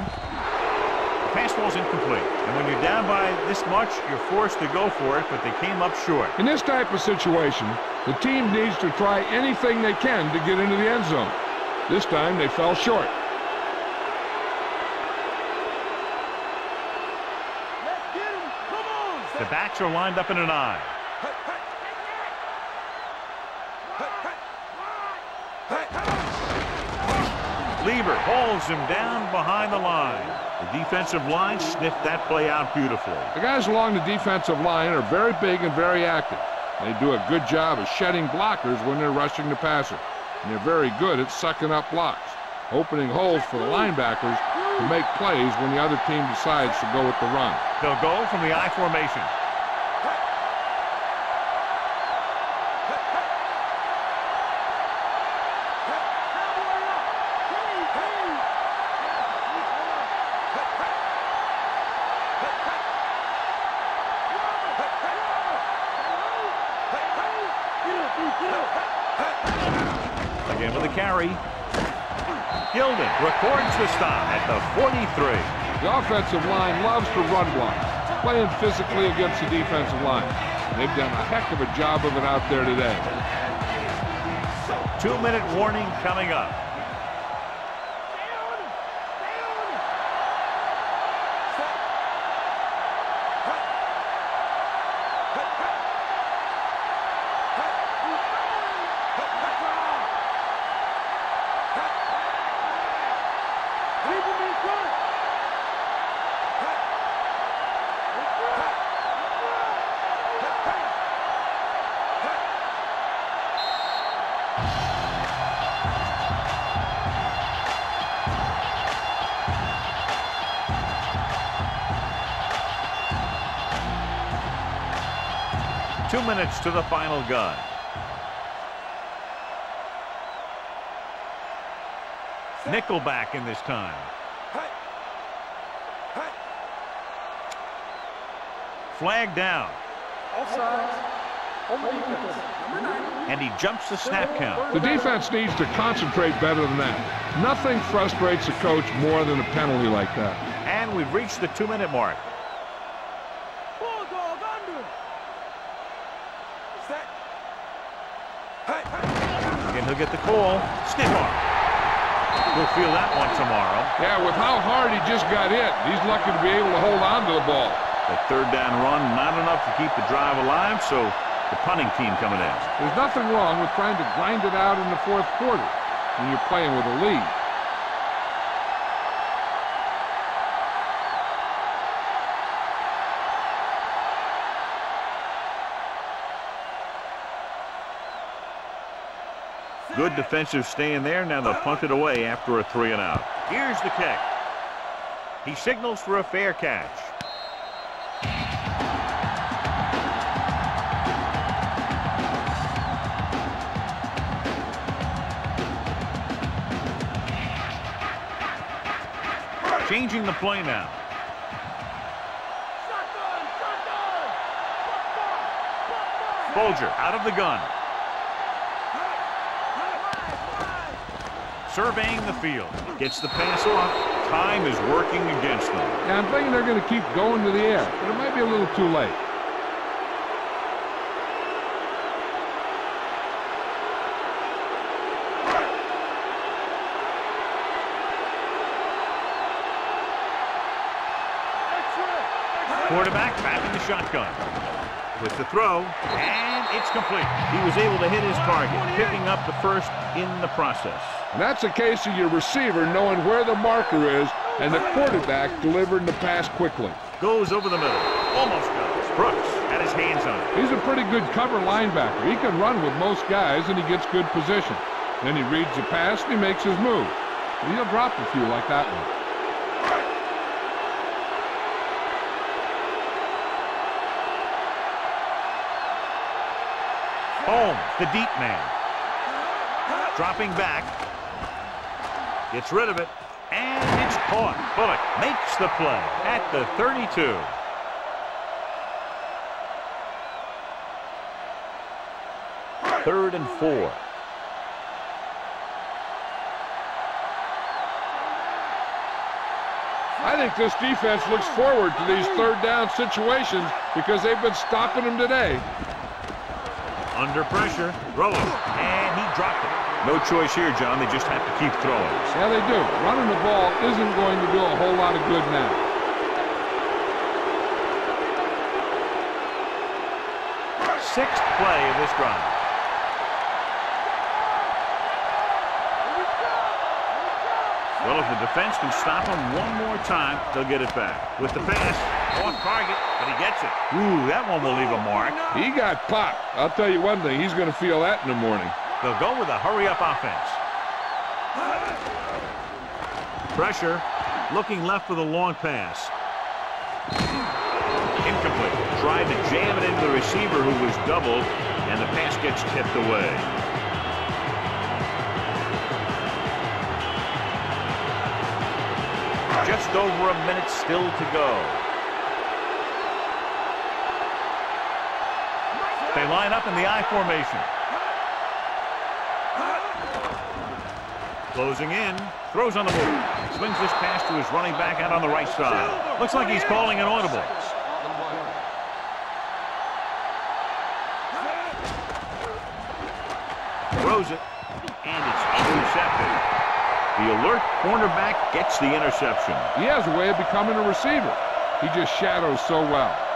Pass ball's incomplete. And when you're down by this much, you're forced to go for it, but they came up short. In this type of situation, the team needs to try anything they can to get into the end zone. This time they fell short. Let's get him. Come on. The backs are lined up in an I. Leber hauls him down behind the line. The defensive line sniffed that play out beautifully. The guys along the defensive line are very big and very active. They do a good job of shedding blockers when they're rushing the passer. And they're very good at sucking up blocks, opening holes for the linebackers to make plays when the other team decides to go with the run. They'll go from the I formation. Offensive line loves to run block, playing physically against the defensive line. They've done a heck of a job of it out there today. Two-minute warning coming up. Minutes to the final gun. Nickelback in this time. Flag down. And he jumps the snap count. The defense needs to concentrate better than that. Nothing frustrates a coach more than a penalty like that. And we've reached the two-minute mark. Again, he'll get the call. Stiff arm. We'll feel that one tomorrow. Yeah, with how hard he just got hit, he's lucky to be able to hold on to the ball. The third down run, not enough to keep the drive alive, so the punting team coming in. There's nothing wrong with trying to grind it out in the fourth quarter when you're playing with a lead. Good defensive stand there. Now they'll punt it away after a three and out. Here's the kick. He signals for a fair catch. Changing the play now. Bulger out of the gun. Surveying the field. Gets the pass off. Time is working against them. Yeah, I'm thinking they're going to keep going to the air, but it might be a little too late. Quarterback back in the shotgun. With the throw, and it's complete. He was able to hit his target, picking up the first in the process. And that's a case of your receiver knowing where the marker is and the quarterback delivering the pass quickly. Goes over the middle. Almost does. Brooks had his hands on it. He's a pretty good cover linebacker. He can run with most guys, and he gets good position. Then he reads the pass, and he makes his move. But he'll drop a few like that one. Holmes, the deep man. Dropping back. Gets rid of it. And it's caught. Bullock makes the play at the 32. Third and four. I think this defense looks forward to these third down situations because they've been stopping them today. Under pressure. Throws. And he dropped it. No choice here, John. They just have to keep throwing. Yeah, they do. Running the ball isn't going to do a whole lot of good now. Sixth play of this drive. Well, if the defense can stop him one more time, they'll get it back. With the pass, off target, but he gets it. Ooh, that one will leave a mark. He got popped. I'll tell you one thing, he's going to feel that in the morning. They'll go with a hurry-up offense. Pressure, looking left for the long pass. Incomplete. Tried to jam it into the receiver who was doubled, and the pass gets tipped away. Just over a minute still to go. They line up in the I formation. Closing in. Throws on the move. Swings this pass to his running back out on the right side. Looks like he's calling an audible. Throws it. And it's intercepted. The alert cornerback gets the interception. He has a way of becoming a receiver. He just shadows so well.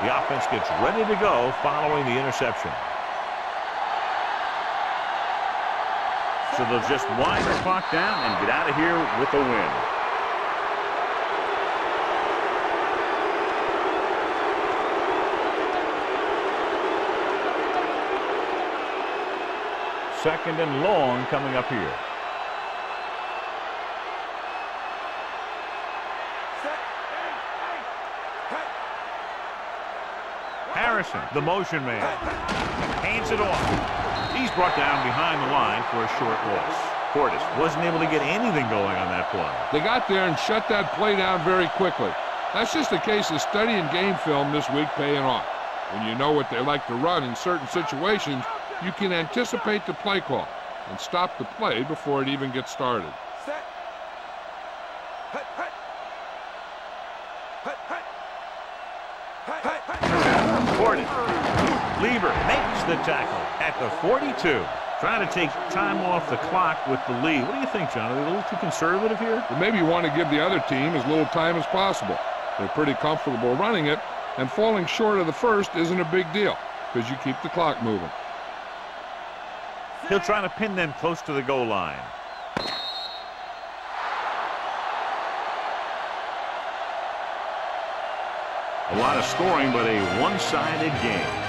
The offense gets ready to go following the interception. So they'll just wind the clock down and get out of here with a win. Second and long coming up here. The motion man. Hands it off. He's brought down behind the line for a short loss. Portis wasn't able to get anything going on that play. They got there and shut that play down very quickly. That's just a case of studying game film this week paying off. When you know what they like to run in certain situations, you can anticipate the play call and stop the play before it even gets started. Leber makes the tackle at the 42. Trying to take time off the clock with the lead. What do you think, John? Are they a little too conservative here? But maybe you want to give the other team as little time as possible. They're pretty comfortable running it, and falling short of the first isn't a big deal because you keep the clock moving. He'll try to pin them close to the goal line. A lot of scoring, but a one-sided game.